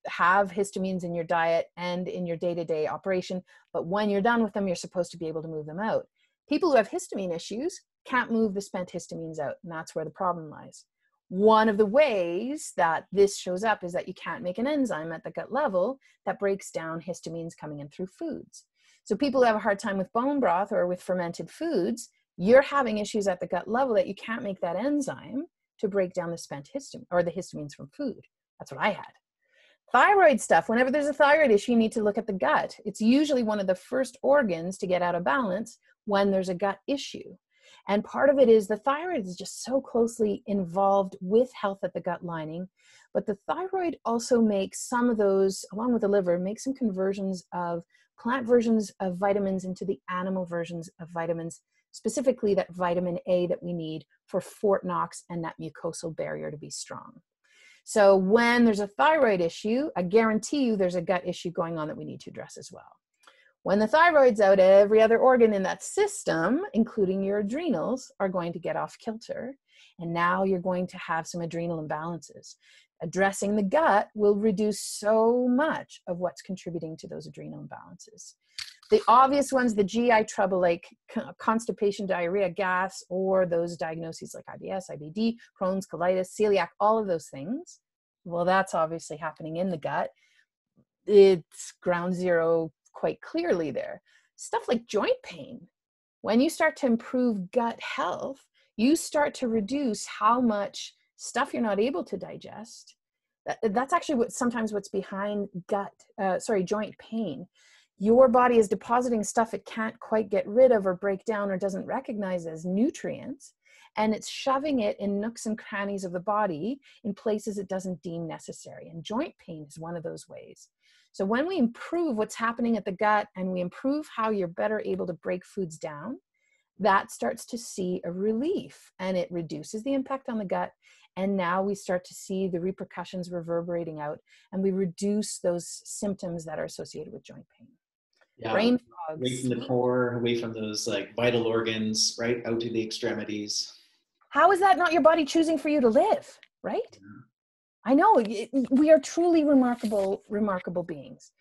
have histamines in your diet and in your day to day operation. But when you're done with them, you're supposed to be able to move them out. People who have histamine issues can't move the spent histamines out, and that's where the problem lies. One of the ways that this shows up is that you can't make an enzyme at the gut level that breaks down histamines coming in through foods. So, people who have a hard time with bone broth or with fermented foods, you're having issues at the gut level that you can't make that enzyme to break down the spent histamine or the histamines from food. That's what I had. Thyroid stuff, whenever there's a thyroid issue, you need to look at the gut. It's usually one of the first organs to get out of balance when there's a gut issue. And part of it is the thyroid is just so closely involved with health at the gut lining. But the thyroid also makes some of those, along with the liver, makes some conversions of plant versions of vitamins into the animal versions of vitamins, specifically that vitamin A that we need for Fort Knox and that mucosal barrier to be strong. So when there's a thyroid issue, I guarantee you there's a gut issue going on that we need to address as well. When the thyroid's out, every other organ in that system, including your adrenals, are going to get off kilter. And now you're going to have some adrenal imbalances. Addressing the gut will reduce so much of what's contributing to those adrenal imbalances. The obvious ones, the GI trouble like constipation, diarrhea, gas, or those diagnoses like IBS, IBD, Crohn's, colitis, celiac, all of those things. Well, that's obviously happening in the gut it's ground zero quite clearly there. Stuff like joint pain. When you start to improve gut health, you start to reduce how much stuff you're not able to digest. That, that's actually what sometimes what's behind gut, uh, sorry, joint pain. Your body is depositing stuff it can't quite get rid of or break down or doesn't recognize as nutrients and it's shoving it in nooks and crannies of the body in places it doesn't deem necessary. And joint pain is one of those ways. So when we improve what's happening at the gut and we improve how you're better able to break foods down, that starts to see a relief and it reduces the impact on the gut. And now we start to see the repercussions reverberating out and we reduce those symptoms that are associated with joint pain. Yeah. Brain fog. Away from the core, away from those like vital organs, right out to the extremities how is that not your body choosing for you to live right yeah. I know we are truly remarkable remarkable beings.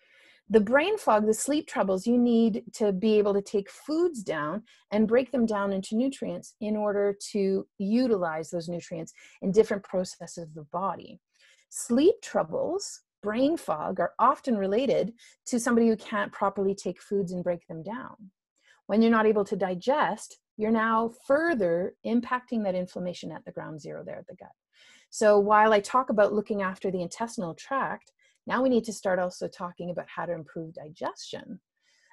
The brain fog the sleep troubles you need to be able to take foods down and break them down into nutrients in order to utilize those nutrients in different processes of the body. Sleep troubles brain fog are often related to somebody who can't properly take foods and break them down. When you're not able to digest you're now further impacting that inflammation at the ground zero there at the gut. So while I talk about looking after the intestinal tract, now we need to start also talking about how to improve digestion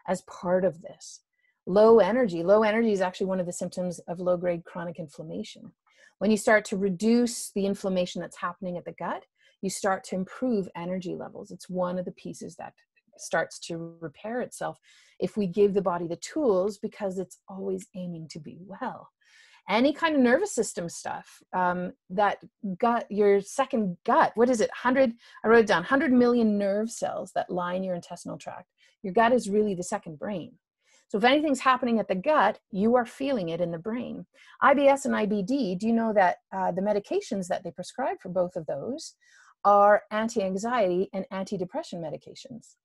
as part of this. Low energy. Low energy is actually one of the symptoms of low grade chronic inflammation. When you start to reduce the inflammation that's happening at the gut, you start to improve energy levels. It's one of the pieces that starts to repair itself if we give the body the tools because it's always aiming to be well any kind of nervous system stuff um, that gut your second gut what is it? 100 i wrote it down 100 million nerve cells that line your intestinal tract. Your gut is really the second brain. So if anything's happening at the gut you are feeling it in the brain. Ibs and ibd do you know that uh, the medications that they prescribe for both of those are anti-anxiety and anti-depression medications?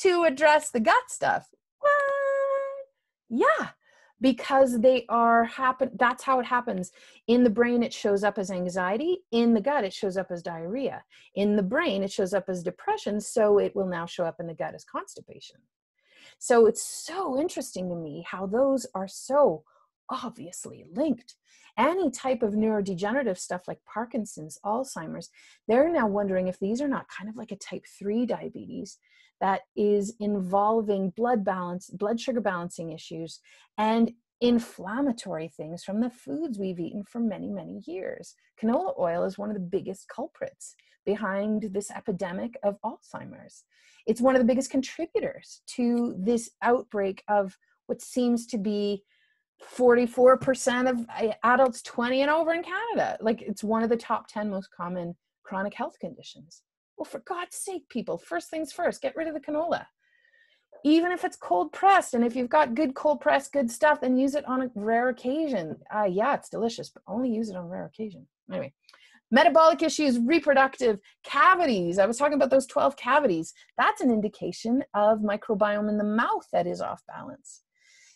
To address the gut stuff. What? Yeah, because they are happen that's how it happens. In the brain it shows up as anxiety. In the gut it shows up as diarrhea. In the brain it shows up as depression so it will now show up in the gut as constipation. So it's so interesting to me how those are so obviously linked. Any type of neurodegenerative stuff like parkinson's alzheimer's they're now wondering if these are not kind of like a type 3 diabetes that is involving blood balance, blood sugar balancing issues, and inflammatory things from the foods we've eaten for many, many years. Canola oil is one of the biggest culprits behind this epidemic of Alzheimer's. It's one of the biggest contributors to this outbreak of what seems to be 44% of uh, adults 20 and over in Canada. Like it's one of the top 10 most common chronic health conditions. Well, for God's sake, people, first things first, get rid of the canola. Even if it's cold pressed, and if you've got good cold pressed, good stuff, then use it on a rare occasion. Uh, yeah, it's delicious, but only use it on rare occasion. Anyway, metabolic issues, reproductive cavities. I was talking about those 12 cavities. That's an indication of microbiome in the mouth that is off balance.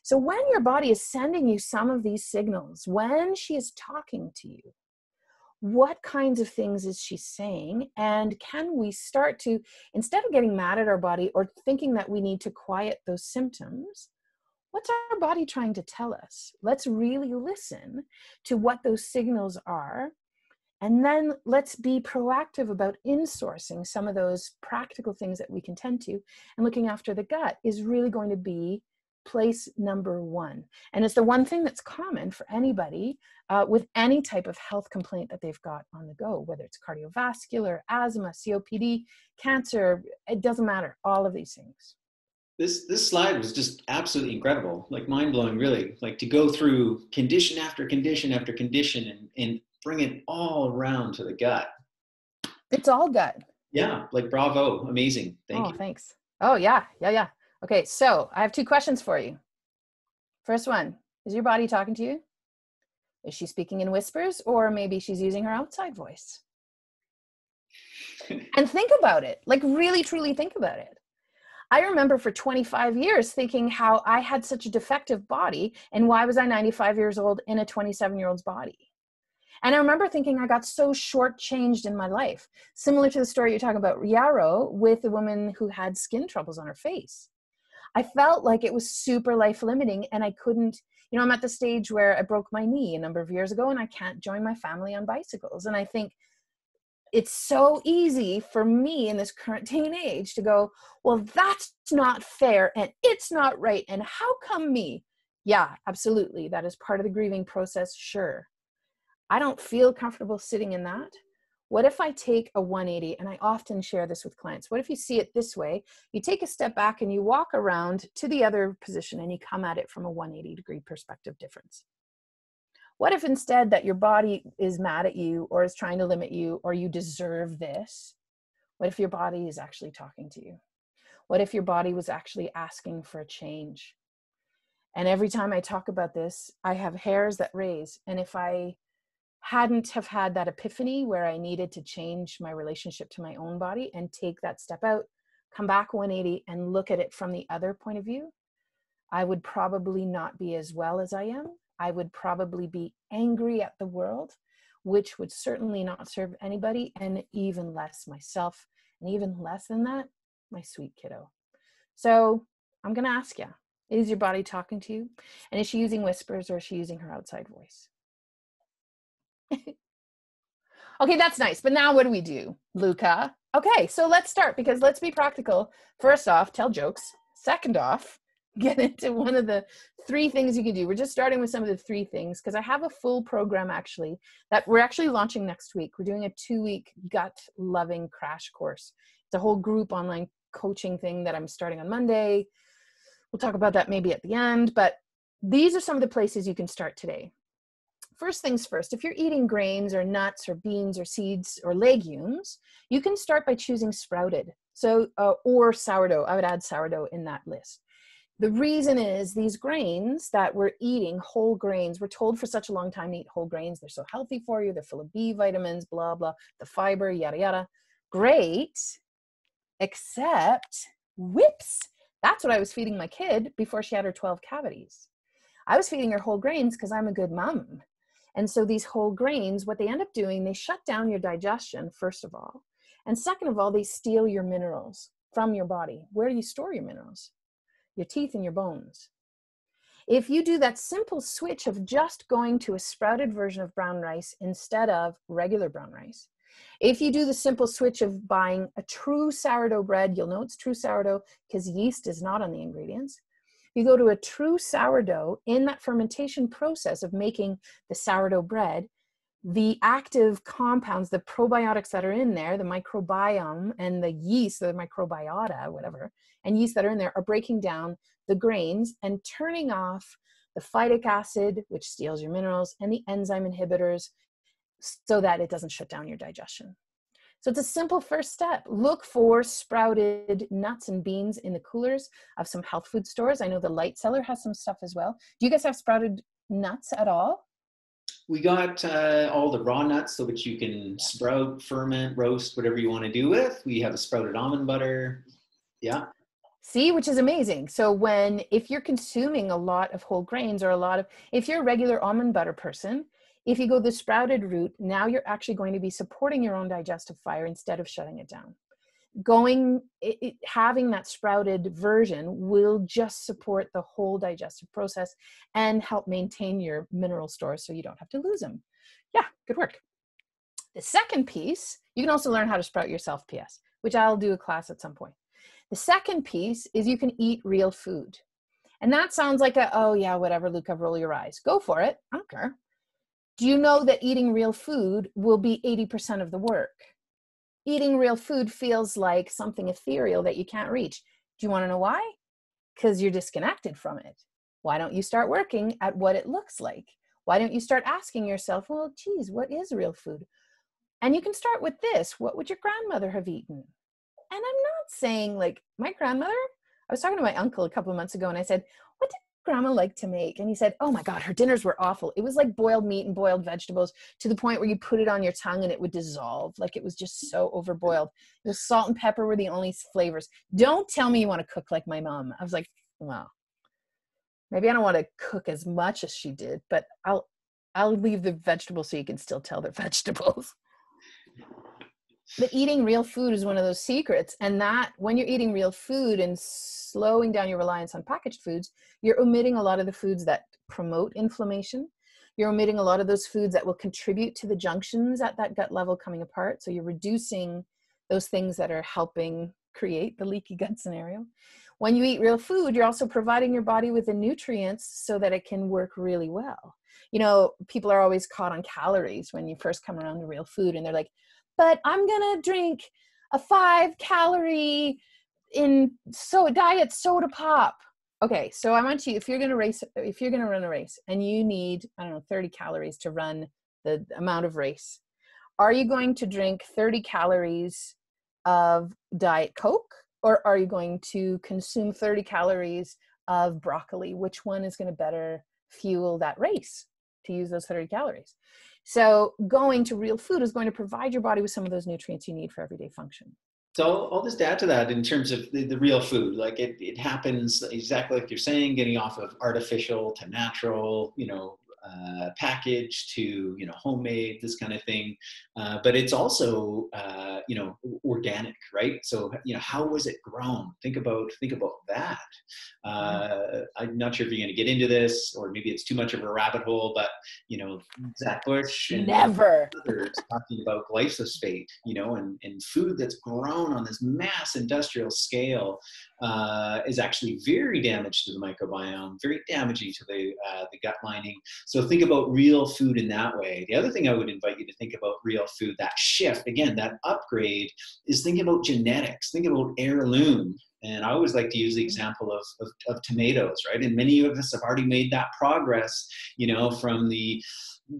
So when your body is sending you some of these signals, when she is talking to you, what kinds of things is she saying? And can we start to instead of getting mad at our body or thinking that we need to quiet those symptoms what's our body trying to tell us? Let's really listen to what those signals are and then let's be proactive about insourcing some of those practical things that we can tend to and looking after the gut is really going to be place number one. And it's the one thing that's common for anybody uh, with any type of health complaint that they've got on the go, whether it's cardiovascular, asthma, COPD, cancer, it doesn't matter, all of these things. This, this slide was just absolutely incredible, like mind blowing, really. Like to go through condition after condition after condition and, and bring it all around to the gut. It's all gut. Yeah, like bravo, amazing. Thank oh, you. Thanks. Oh, yeah, yeah, yeah. Okay, so I have two questions for you. First one Is your body talking to you? Is she speaking in whispers, or maybe she's using her outside voice? and think about it, like really, truly think about it. I remember for 25 years thinking how I had such a defective body and why was I 95 years old in a 27 year old's body? And I remember thinking I got so shortchanged in my life, similar to the story you're talking about, Yarrow, with a woman who had skin troubles on her face. I felt like it was super life limiting and I couldn't, you know, I'm at the stage where I broke my knee a number of years ago and I can't join my family on bicycles. And I think it's so easy for me in this current day and age to go, well, that's not fair and it's not right. And how come me? Yeah, absolutely. That is part of the grieving process, sure. I don't feel comfortable sitting in that. What if I take a 180? And I often share this with clients. What if you see it this way? You take a step back and you walk around to the other position and you come at it from a 180 degree perspective difference. What if instead that your body is mad at you or is trying to limit you or you deserve this? What if your body is actually talking to you? What if your body was actually asking for a change? And every time I talk about this, I have hairs that raise. And if I hadn't have had that epiphany where I needed to change my relationship to my own body and take that step out, come back 180 and look at it from the other point of view, I would probably not be as well as I am I would probably be angry at the world, which would certainly not serve anybody, and even less myself, and even less than that, my sweet kiddo. So I'm going to ask you is your body talking to you? And is she using whispers or is she using her outside voice? okay, that's nice. But now what do we do, Luka? Okay, so let's start because let's be practical. First off, tell jokes. Second off, get into one of the three things you can do. We're just starting with some of the three things because I have a full program actually that we're actually launching next week. We're doing a two week gut loving crash course. It's a whole group online coaching thing that I'm starting on Monday. We'll talk about that maybe at the end, but these are some of the places you can start today. First things first, if you're eating grains or nuts or beans or seeds or legumes, you can start by choosing sprouted. So, uh, or sourdough. I would add sourdough in that list. The reason is these grains that we're eating whole grains we're told for such a long time to eat whole grains. They're so healthy for you. They're full of b vitamins blah blah the fiber yada yada. Great except whips. That's what i was feeding my kid before she had her 12 cavities. I was feeding her whole grains because i'm a good mom and so these whole grains what they end up doing they shut down your digestion first of all and second of all they steal your minerals from your body where do you store your minerals your teeth and your bones. If you do that simple switch of just going to a sprouted version of brown rice instead of regular brown rice, if you do the simple switch of buying a true sourdough bread, you'll know it's true sourdough because yeast is not on the ingredients. You go to a true sourdough in that fermentation process of making the sourdough bread, the active compounds, the probiotics that are in there, the microbiome and the yeast, the microbiota, whatever, and yeast that are in there are breaking down the grains and turning off the phytic acid, which steals your minerals, and the enzyme inhibitors so that it doesn't shut down your digestion. So it's a simple first step. Look for sprouted nuts and beans in the coolers of some health food stores. I know the Light Cellar has some stuff as well. Do you guys have sprouted nuts at all? we got uh, all the raw nuts, so which you can sprout, ferment, roast, whatever you want to do with. We have a sprouted almond butter. Yeah. See, which is amazing. So when if you're consuming a lot of whole grains or a lot of if you're a regular almond butter person, if you go the sprouted route, now you're actually going to be supporting your own digestive fire instead of shutting it down. Going it, it, having that sprouted version will just support the whole digestive process and help maintain your mineral stores so you don't have to lose them yeah good work. The second piece you can also learn how to sprout yourself ps which i'll do a class at some point. The second piece is you can eat real food. And that sounds like a oh yeah whatever luka roll your eyes. Go for it. I don't care do you know that eating real food will be 80% of the work eating real food feels like something ethereal that you can't reach. Do you want to know why? Because you're disconnected from it. Why don't you start working at what it looks like? Why don't you start asking yourself, well, geez, what is real food? And you can start with this what would your grandmother have eaten? And I'm not saying like my grandmother, I was talking to my uncle a couple of months ago and I said, what did grandma liked to make and he said oh my god her dinners were awful. It was like boiled meat and boiled vegetables to the point where you put it on your tongue and it would dissolve like it was just so overboiled. The salt and pepper were the only flavors. Don't tell me you want to cook like my mom. I was like well maybe i don't want to cook as much as she did but i'll I'll leave the vegetables so you can still tell they're vegetables. But eating real food is one of those secrets. And that when you're eating real food and slowing down your reliance on packaged foods, you're omitting a lot of the foods that promote inflammation. You're omitting a lot of those foods that will contribute to the junctions at that gut level coming apart. So you're reducing those things that are helping create the leaky gut scenario. When you eat real food, you're also providing your body with the nutrients so that it can work really well. You know, people are always caught on calories when you first come around to real food and they're like, but I'm gonna drink a five calorie in so diet soda pop. Okay, so I want you if you're gonna race if you're gonna run a race and you need I don't know 30 calories to run the amount of race, are you going to drink 30 calories of diet coke or are you going to consume 30 calories of broccoli? Which one is going to better fuel that race to use those 30 calories? So going to real food is going to provide your body with some of those nutrients you need for everyday function. So I'll just add to that in terms of the, the, real food. Like it, it happens exactly like you're saying, getting off of artificial to natural, you know, uh, package to you know homemade this kind of thing. Uh, but it's also uh, you know organic right? So you know how was it grown? Think about think about that. Uh, i'm not sure if you're going to get into this or maybe it's too much of a rabbit hole but you know zach bush and never. others talking about glyphosate you know and, and food that's grown on this mass industrial scale uh, is actually very damaged to the microbiome very damaging to the uh, the gut lining so think about real food in that way. The other thing I would invite you to think about real food, that shift, again, that upgrade, is thinking about genetics, think about heirloom. And I always like to use the example of, of, of tomatoes, right? And many of us have already made that progress, you know, from the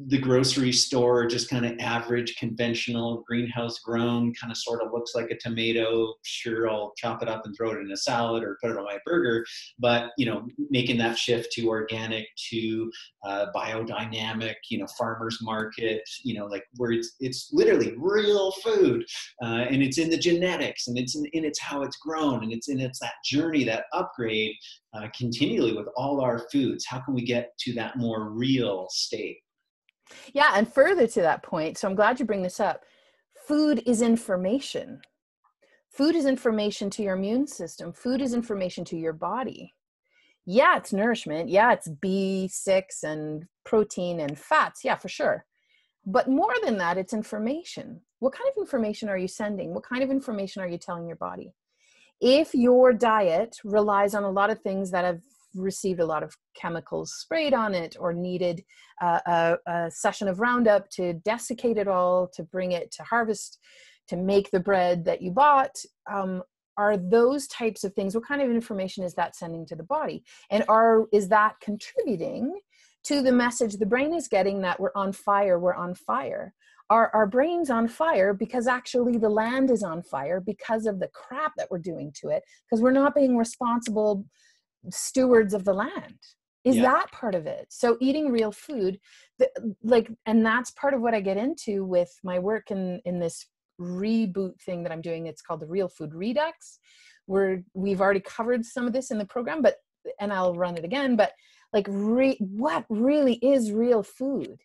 the grocery store, just kind of average, conventional, greenhouse grown, kind of sort of looks like a tomato. Sure, I'll chop it up and throw it in a salad or put it on my burger. But you know, making that shift to organic, to uh, biodynamic, you know, farmers market, you know, like where it's it's literally real food, uh, and it's in the genetics, and it's in, in it's how it's grown, and it's in it's that journey, that upgrade, uh, continually with all our foods. How can we get to that more real state? Yeah, and further to that point, so I'm glad you bring this up. Food is information. Food is information to your immune system. Food is information to your body. Yeah, it's nourishment. Yeah, it's B6 and protein and fats. Yeah, for sure. But more than that, it's information. What kind of information are you sending? What kind of information are you telling your body? If your diet relies on a lot of things that have received a lot of chemicals sprayed on it or needed uh, a, a, session of Roundup to desiccate it all, to bring it to harvest, to make the bread that you bought. Um, are those types of things, what kind of information is that sending to the body? And are is that contributing to the message the brain is getting that we're on fire, we're on fire? Are our brains on fire because actually the land is on fire because of the crap that we're doing to it? Because we're not being responsible stewards of the land is yeah. that part of it. So eating real food the, like and that's part of what i get into with my work in in this reboot thing that i'm doing. It's called the real food redux. Where we've already covered some of this in the program but and i'll run it again but like re, what really is real food?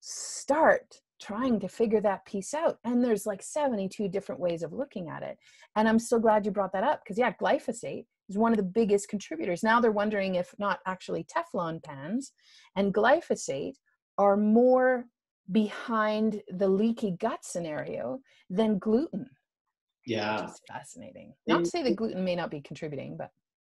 Start trying to figure that piece out. And there's like 72 different ways of looking at it. And i'm so glad you brought that up because yeah glyphosate is one of the biggest contributors. Now they're wondering if not actually Teflon pans and glyphosate are more behind the leaky gut scenario than gluten. Yeah. It's fascinating. Not to say that gluten may not be contributing, but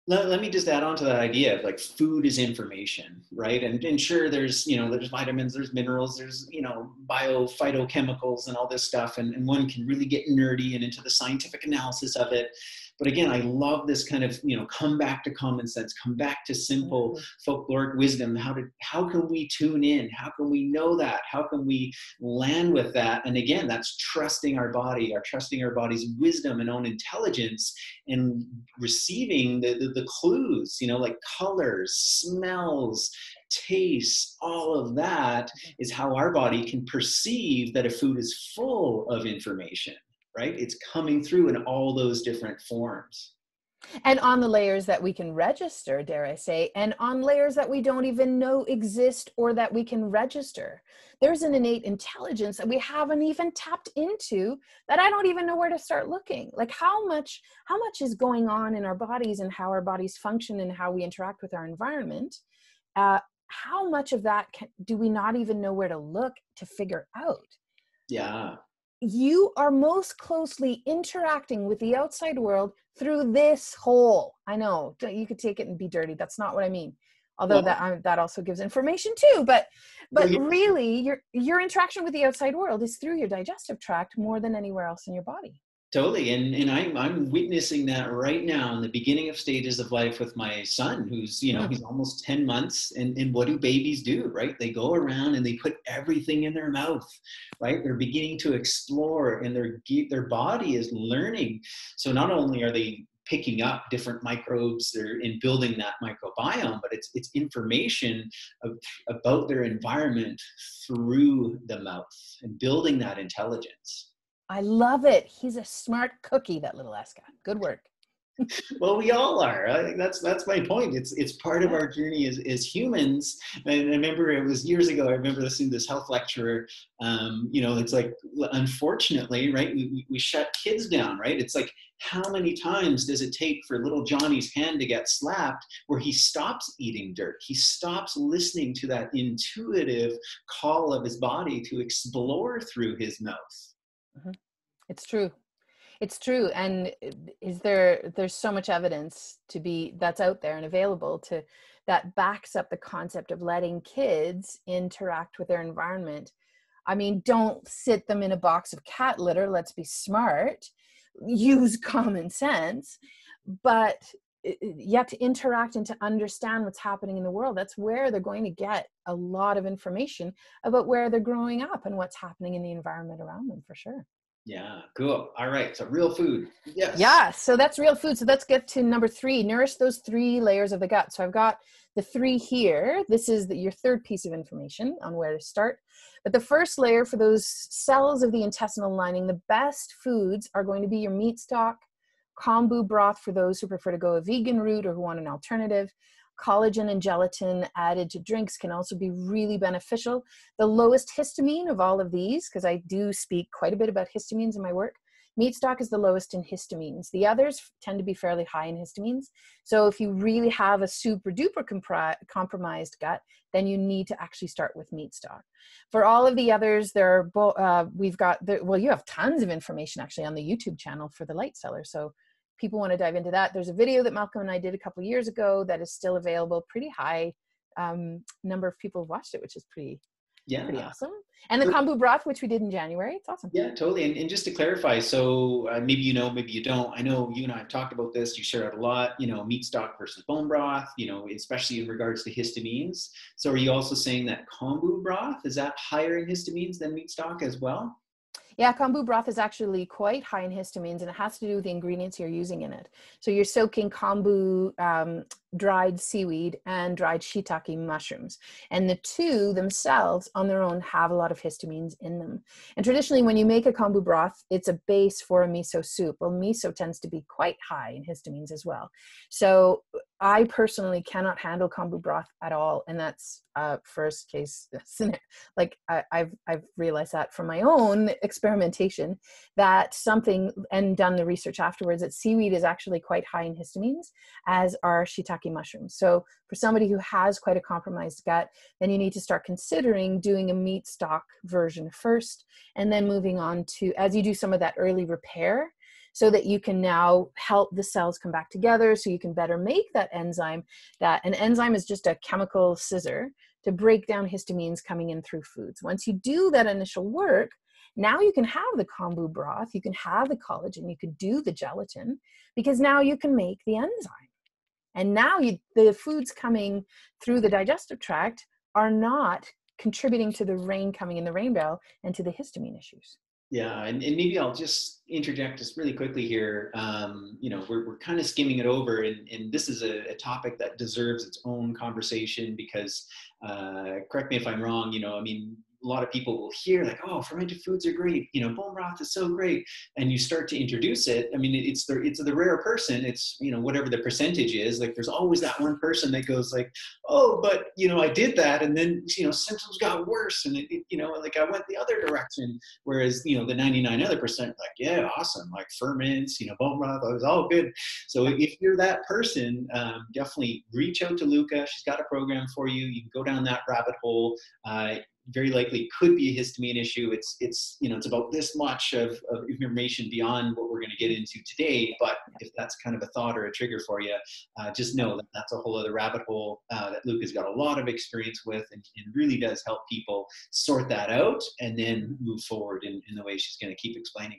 let, let me just add on to that idea of like food is information right and, and sure there's you know there's vitamins there's minerals there's you know bio phytochemicals and all this stuff and, and one can really get nerdy and into the scientific analysis of it but again, I love this kind of, you know, come back to common sense, come back to simple mm-hmm. folkloric wisdom. How to, how can we tune in? How can we know that? How can we land with that? And again, that's trusting our body, our trusting our body's wisdom and own intelligence and receiving the, the, the clues, you know, like colors, smells, taste, all of that mm-hmm. how our body can perceive that a food is full of information right? It's coming through in all those different forms. and on the layers that we can register dare i say and on layers that we don't even know exist or that we can register. There's an innate intelligence that we haven't even tapped into that i don't even know where to start looking. Like how much how much is going on in our bodies and how our bodies function and how we interact with our environment? Uh, how much of that can, do we not even know where to look to figure out? Yeah you are most closely interacting with the outside world through this hole. I know you could take it and be dirty. That's not what I mean. Although that um, that also gives information too, but but yeah. really your your interaction with the outside world is through your digestive tract more than anywhere else in your body. Totally, and and I'm I'm witnessing that right now in the beginning of stages of life with my son, who's you know hmm. he's almost ten months, and and what do babies do, right? They go around and they put everything in their mouth, right? They're beginning to explore, and their their body is learning. So not only are they picking up different microbes, they're in building that microbiome, but it's it's information of, about their environment through the mouth and building that intelligence. I love it. He's a smart cookie, that little ascot. Good work. well, we all are. I think that's that's my point. It's it's part of our journey as, as humans. And I remember it was years ago. I remember listening to this health lecturer. Um, you know, it's like unfortunately, right? We, we shut kids down, right? It's like how many times does it take for little Johnny's hand to get slapped where he stops eating dirt? He stops listening to that intuitive call of his body to explore through his mouth. Mm-hmm. It's true. It's true. And is there, there's so much evidence to be, that's out there and available to, that backs up the concept of letting kids interact with their environment. I mean, don't sit them in a box of cat litter. Let's be smart. Use common sense. But you have to interact and to understand what's happening in the world. That's where they're going to get a lot of information about where they're growing up and what's happening in the environment around them for sure. Yeah cool. All right so real food. Yes. Yeah so that's real food. So let's get to number three. Nourish those three layers of the gut. So i've got the three here. This is the, your third piece of information on where to start. But the first layer for those cells of the intestinal lining the best foods are going to be your meat stock kombu broth for those who prefer to go a vegan route or who want an alternative. Collagen and gelatin added to drinks can also be really beneficial. The lowest histamine of all of these, because I do speak quite a bit about histamines in my work, meat stock is the lowest in histamines. The others tend to be fairly high in histamines. So if you really have a super duper compri- compromised gut, then you need to actually start with meat stock. For all of the others, there are bo- uh, we've got the, well, you have tons of information actually on the YouTube channel for the light cellar. So people want to dive into that, there's a video that Malcolm and I did a couple years ago that is still available. Pretty high um, number of people have watched it, which is pretty yeah. pretty awesome. And the kombu broth which we did in january it's awesome. Yeah totally. And, and just to clarify so uh, maybe you know maybe you don't i know you and i have talked about this you share it a lot you know meat stock versus bone broth you know especially in regards to histamines. So are you also saying that kombu broth is that higher in histamines than meat stock as well? Yeah, kombu broth is actually quite high in histamines and it has to do with the ingredients you're using in it. So you're soaking kombu um, dried seaweed and dried shiitake mushrooms. And the two themselves on their own have a lot of histamines in them. And traditionally, when you make a kombu broth, it's a base for a miso soup. Well, miso tends to be quite high in histamines as well. So I personally cannot handle kombu broth at all. And that's uh, first case like I, I've I've realized that from my own experimentation that something and done the research afterwards that seaweed is actually quite high in histamines, as are shiitake mushrooms. So for somebody who has quite a compromised gut, then you need to start considering doing a meat stock version first, and then moving on to as you do some of that early repair so that you can now help the cells come back together so you can better make that enzyme that an enzyme is just a chemical scissor to break down histamines coming in through foods once you do that initial work now you can have the kombu broth you can have the collagen you can do the gelatin because now you can make the enzyme and now you, the foods coming through the digestive tract are not contributing to the rain coming in the rainbow and to the histamine issues. Yeah, and, and maybe I'll just interject just really quickly here. Um, you know, we're, we're kind of skimming it over, and, and this is a, a topic that deserves its own conversation because, uh, correct me if I'm wrong, you know, I mean, a lot of people will hear like, oh, fermented foods are great. You know, bone broth is so great. And you start to introduce it. I mean, it's the, it's the rare person. It's, you know, whatever the percentage is, like there's always that one person that goes like, oh, but, you know, I did that. And then, you know, symptoms got worse. And, it, it, you know, like I went the other direction. Whereas, you know, the 99 other percent, like, yeah, awesome. Like ferments, you know, bone broth, it was all good. So if you're that person, um, definitely reach out to Luka. She's got a program for you. You can go down that rabbit hole. Uh, very likely could be a histamine issue. It's it's you know it's about this much of, of information beyond what we're going to get into today. But if that's kind of a thought or a trigger for you, uh, just know that that's a whole other rabbit hole uh, that Luke has got a lot of experience with, and, and really does help people sort that out and then move forward in, in the way she's going to keep explaining.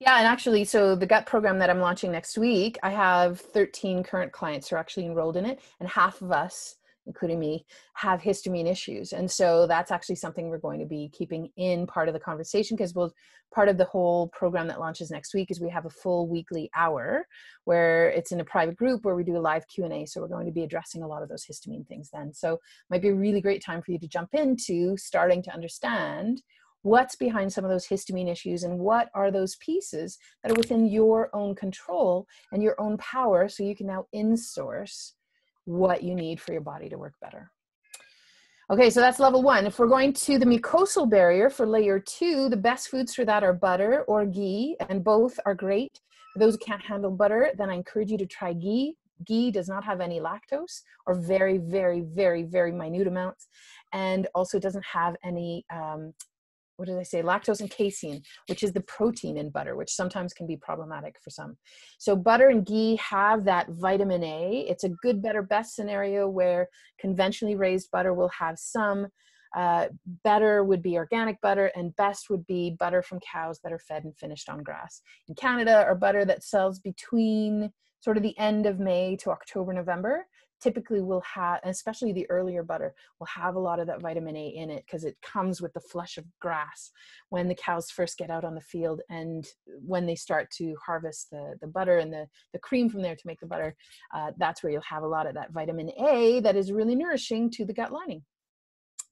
Yeah, and actually, so the gut program that I'm launching next week, I have 13 current clients who are actually enrolled in it, and half of us, including me, have histamine issues. And so that's actually something we're going to be keeping in part of the conversation because we'll part of the whole program that launches next week is we have a full weekly hour where it's in a private group where we do a live Q&A. So we're going to be addressing a lot of those histamine things then. So might be a really great time for you to jump into starting to understand what's behind some of those histamine issues and what are those pieces that are within your own control and your own power so you can now insource what you need for your body to work better. Okay, so that's level one. If we're going to the mucosal barrier for layer two, the best foods for that are butter or ghee, and both are great. For those who can't handle butter, then I encourage you to try ghee. Ghee does not have any lactose or very, very, very, very minute amounts, and also doesn't have any um, what did I say? Lactose and casein, which is the protein in butter, which sometimes can be problematic for some. So butter and ghee have that vitamin A. It's a good, better, best scenario where conventionally raised butter will have some. Uh, better would be organic butter, and best would be butter from cows that are fed and finished on grass. In Canada, our butter that sells between sort of the end of May to October, November typically will have, especially the earlier butter, will have a lot of that vitamin A in it because it comes with the flush of grass when the cows first get out on the field and when they start to harvest the, the butter and the, the cream from there to make the butter, uh, that's where you'll have a lot of that vitamin A that is really nourishing to the gut lining.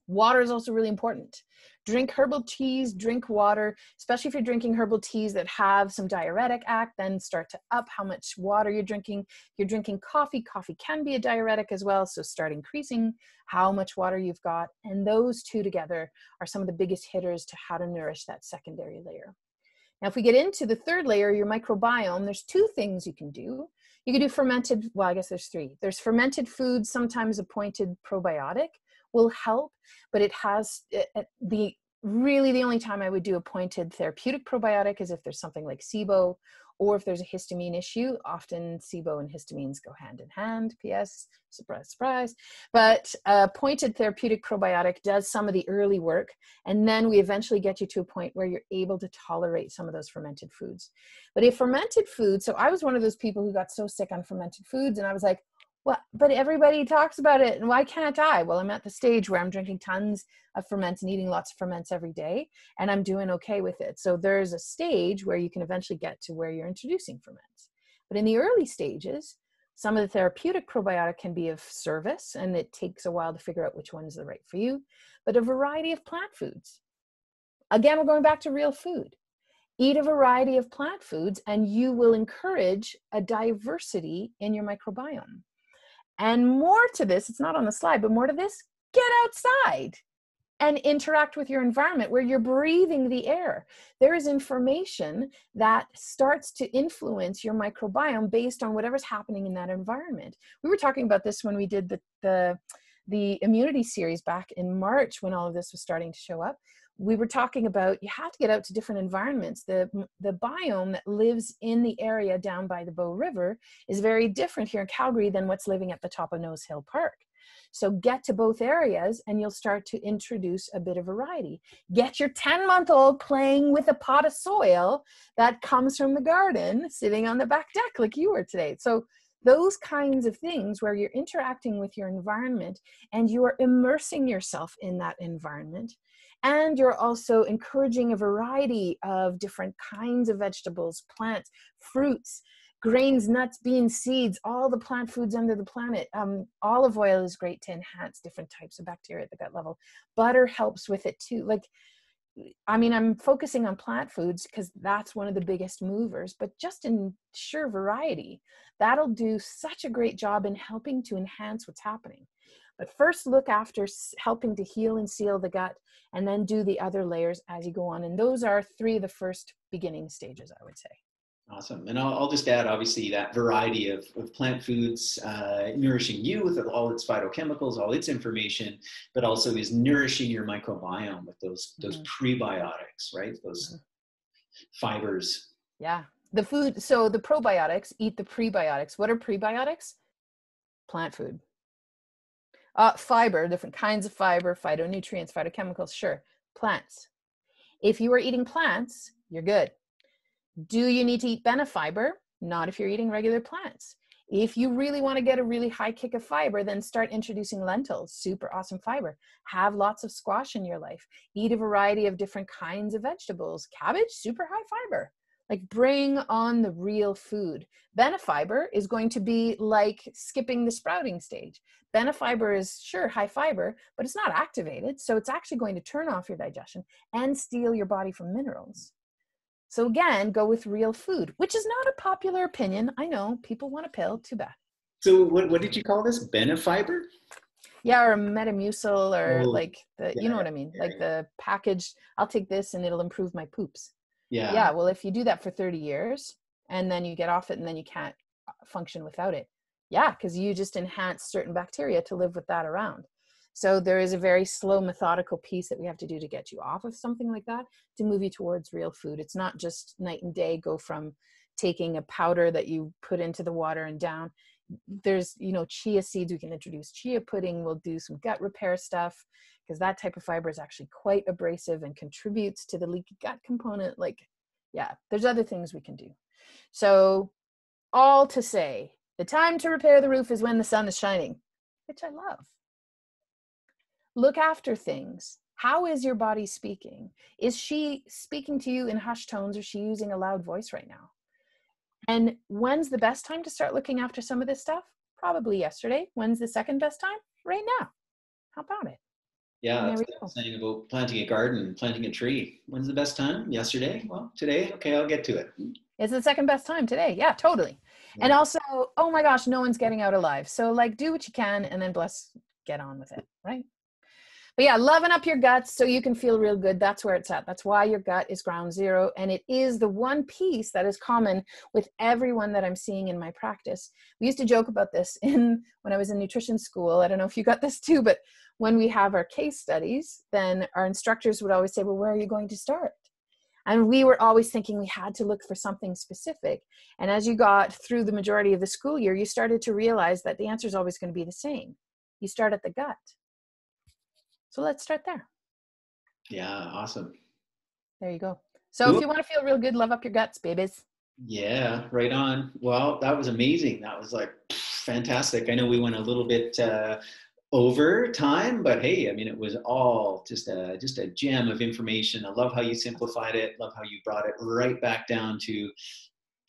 Water is also really important. Drink herbal teas, drink water, especially if you're drinking herbal teas that have some diuretic act, then start to up how much water you're drinking. If you're drinking coffee, coffee can be a diuretic as well, so start increasing how much water you've got. And those two together are some of the biggest hitters to how to nourish that secondary layer. Now, if we get into the third layer, your microbiome, there's two things you can do. You can do fermented, well, I guess there's three. There's fermented foods, sometimes appointed probiotic will help, but it has it, it, the really the only time I would do a pointed therapeutic probiotic is if there's something like SIBO or if there's a histamine issue. Often SIBO and histamines go hand in hand. P.S. Surprise, surprise. But a pointed therapeutic probiotic does some of the early work, and then we eventually get you to a point where you're able to tolerate some of those fermented foods. But if fermented foods, so I was one of those people who got so sick on fermented foods, and I was like, well, but everybody talks about it, and why can't I? Well, I'm at the stage where I'm drinking tons of ferments and eating lots of ferments every day, and I'm doing okay with it. So there's a stage where you can eventually get to where you're introducing ferments. But in the early stages, some of the therapeutic probiotic can be of service, and it takes a while to figure out which one is the right for you. But a variety of plant foods. Again, we're going back to real food. Eat a variety of plant foods, and you will encourage a diversity in your microbiome. And more to this, it's not on the slide, but more to this, get outside and interact with your environment where you're breathing the air. There is information that starts to influence your microbiome based on whatever's happening in that environment. We were talking about this when we did the, the, the immunity series back in March when all of this was starting to show up we were talking about you have to get out to different environments. The the biome that lives in the area down by the bow river is very different here in calgary than what's living at the top of nose hill park. So get to both areas and you'll start to introduce a bit of variety. Get your 10 month old playing with a pot of soil that comes from the garden sitting on the back deck like you were today. So those kinds of things where you're interacting with your environment and you are immersing yourself in that environment and you're also encouraging a variety of different kinds of vegetables, plants, fruits, grains, nuts, beans, seeds, all the plant foods under the planet. Um, olive oil is great to enhance different types of bacteria at the gut level. Butter helps with it too. Like, I mean, I'm focusing on plant foods because that's one of the biggest movers, but just in sheer variety, that'll do such a great job in helping to enhance what's happening. But first, look after helping to heal and seal the gut, and then do the other layers as you go on. And those are three of the first beginning stages, I would say. Awesome. And I'll, I'll, just add, obviously, that variety of, of plant foods uh, nourishing you with all its phytochemicals, all its information, but also is nourishing your microbiome with those, those mm-hmm. prebiotics, right? Those mm-hmm. fibers. Yeah. The food, so the probiotics eat the prebiotics. What are prebiotics? Plant food. Uh, fiber, different kinds of fiber, phytonutrients, phytochemicals, sure. Plants. If you are eating plants, you're good do you need to eat benefiber? Not if you're eating regular plants. If you really want to get a really high kick of fiber, then start introducing lentils, super awesome fiber. Have lots of squash in your life. Eat a variety of different kinds of vegetables. Cabbage, super high fiber. Like bring on the real food. Benefiber is going to be like skipping the sprouting stage. Benefiber is sure high fiber, but it's not activated. So it's actually going to turn off your digestion and steal your body from minerals. So again, go with real food, which is not a popular opinion. I know people want a pill, too bad. So what, what did you call this? Benefiber? Yeah, or Metamucil or oh, like the, yeah, you know what I mean? Yeah, like yeah. the package, I'll take this and it'll improve my poops. Yeah. Yeah. Well, if you do that for 30 years and then you get off it and then you can't uh, function without it. Yeah. Cause you just enhance certain bacteria to live with that around. So there is a very slow, methodical piece that we have to do to get you off of something like that to move you towards real food. It's not just night and day go from taking a powder that you put into the water and down. There's, you know, chia seeds. We can introduce chia pudding. We'll do some gut repair stuff because that type of fiber is actually quite abrasive and contributes to the leaky gut component. Like, yeah, there's other things we can do. So, all to say, the time to repair the roof is when the sun is shining, which I love. Look after things. How is your body speaking? Is she speaking to you in hushed tones or she using a loud voice right now? And when's the best time to start looking after some of this stuff? Probably yesterday. When's the second best time? Right now. How about it yeah that's saying about planting a garden planting a tree when's the best time yesterday well today okay i'll get to it it's the second best time today yeah totally yeah. and also oh my gosh no one's getting out alive so like do what you can and then bless get on with it right but yeah, loving up your guts so you can feel real good. That's where it's at. That's why your gut is ground zero. And it is the one piece that is common with everyone that I'm seeing in my practice. We used to joke about this in when I was in nutrition school. I don't know if you got this too, but when we have our case studies, then our instructors would always say, Well, where are you going to start? And we were always thinking we had to look for something specific. And as you got through the majority of the school year, you started to realize that the answer is always going to be the same. You start at the gut so let's start there. Yeah, awesome. There you go. So cool. if you want to feel real good, love up your guts, babies. Yeah, right on. Well, that was amazing. That was like fantastic. I know we went a little bit uh, over time, but hey, I mean, it was all just a just a gem of information. I love how you simplified it. Love how you brought it right back down to,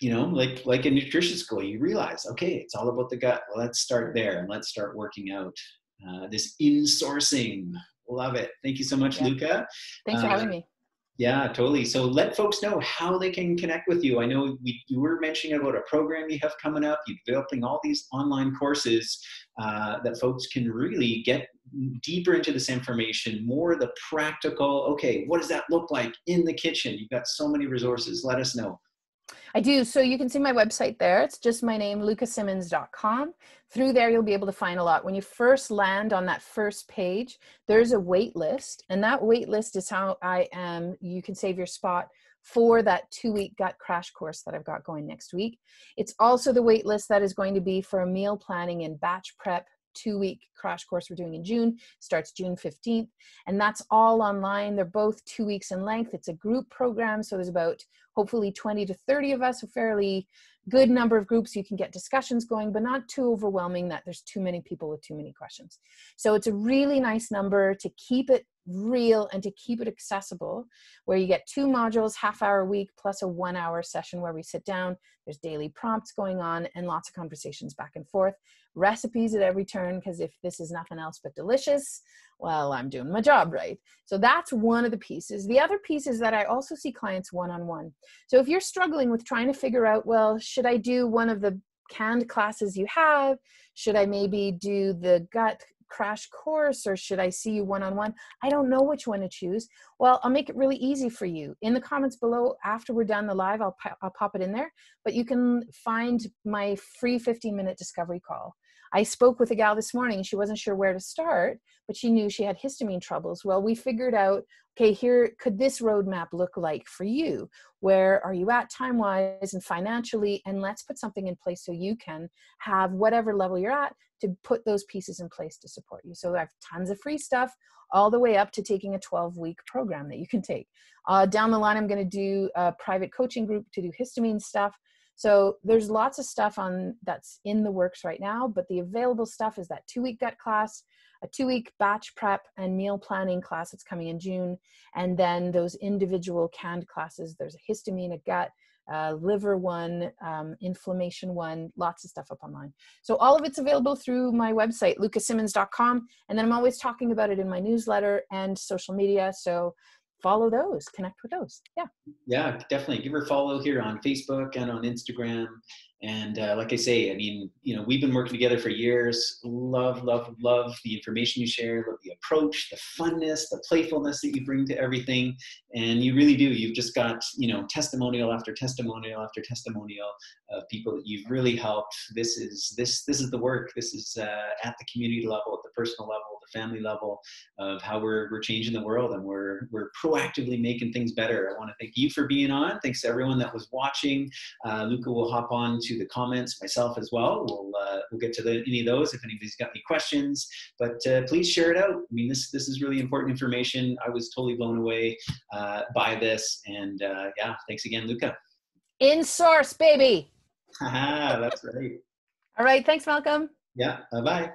you know, like like in nutrition school, you realize, okay, it's all about the gut. Well, let's start there and let's start working out uh, this in-sourcing. Love it. Thank you so much, yeah. Luka. Thanks for uh, having me. Yeah, totally. So let folks know how they can connect with you. I know we, you were mentioning about a program you have coming up. You're developing all these online courses uh, that folks can really get deeper into this information, more the practical, okay, what does that look like in the kitchen? You've got so many resources. Let us know. I do. So you can see my website there. It's just my name, lukasymons.com. Through there, you'll be able to find a lot. When you first land on that first page, there's a wait list. And that wait list is how I am. You can save your spot for that two week gut crash course that I've got going next week. It's also the wait list that is going to be for a meal planning and batch prep two week crash course we're doing in June, starts June 15th. And that's all online. They're both two weeks in length. It's a group program. So there's about hopefully 20 to 30 of us, a fairly good number of groups you can get discussions going, but not too overwhelming that there's too many people with too many questions. So it's a really nice number to keep it real and to keep it accessible, where you get two modules, half hour a week, plus a one hour session where we sit down. There's daily prompts going on and lots of conversations back and forth, recipes at every turn, because if this is nothing else but delicious, well, I'm doing my job right. So that's one of the pieces. The other piece is that I also see clients one on one. So if you're struggling with trying to figure out, well, should I do one of the canned classes you have? Should I maybe do the gut crash course or should I see you one on one? I don't know which one to choose. Well, I'll make it really easy for you. In the comments below, after we're done the live, I'll, I'll pop it in there. But you can find my free 15 minute discovery call. I spoke with a gal this morning. She wasn't sure where to start, but she knew she had histamine troubles. Well, we figured out okay, here could this roadmap look like for you? Where are you at time wise and financially? And let's put something in place so you can have whatever level you're at to put those pieces in place to support you. So I have tons of free stuff all the way up to taking a 12 week program that you can take. Uh, down the line, I'm going to do a private coaching group to do histamine stuff. So there's lots of stuff on that's in the works right now, but the available stuff is that two week gut class, a two week batch prep and meal planning class that's coming in June, and then those individual canned classes. There's a histamine, a gut, liver one, um, inflammation one, lots of stuff up online. So all of it's available through my website, lukasymons.com. And then I'm always talking about it in my newsletter and social media. So follow those, connect with those. Yeah. Yeah, definitely. Give her a follow here on Facebook and on Instagram. And uh, like I say, I mean, you know, we've been working together for years. Love, love, love the information you share, love the approach, the funness, the playfulness that you bring to everything. And you really do. You've just got, you know, testimonial after testimonial after testimonial of people that you've really helped. This is this this is the work. This is uh, at the community level, at the personal level, family level of how we're we're changing the world and we're we're proactively making things better. I want to thank you for being on. Thanks to everyone that was watching. Uh, Luka will hop on to the comments myself as well. We'll uh, we'll get to the, any of those if anybody's got any questions. But uh, please share it out. I mean, this this is really important information. I was totally blown away uh, by this, and uh, yeah, thanks again, Luka. In source, baby. That's right. All right. Thanks, Malcolm. Yeah. Bye bye.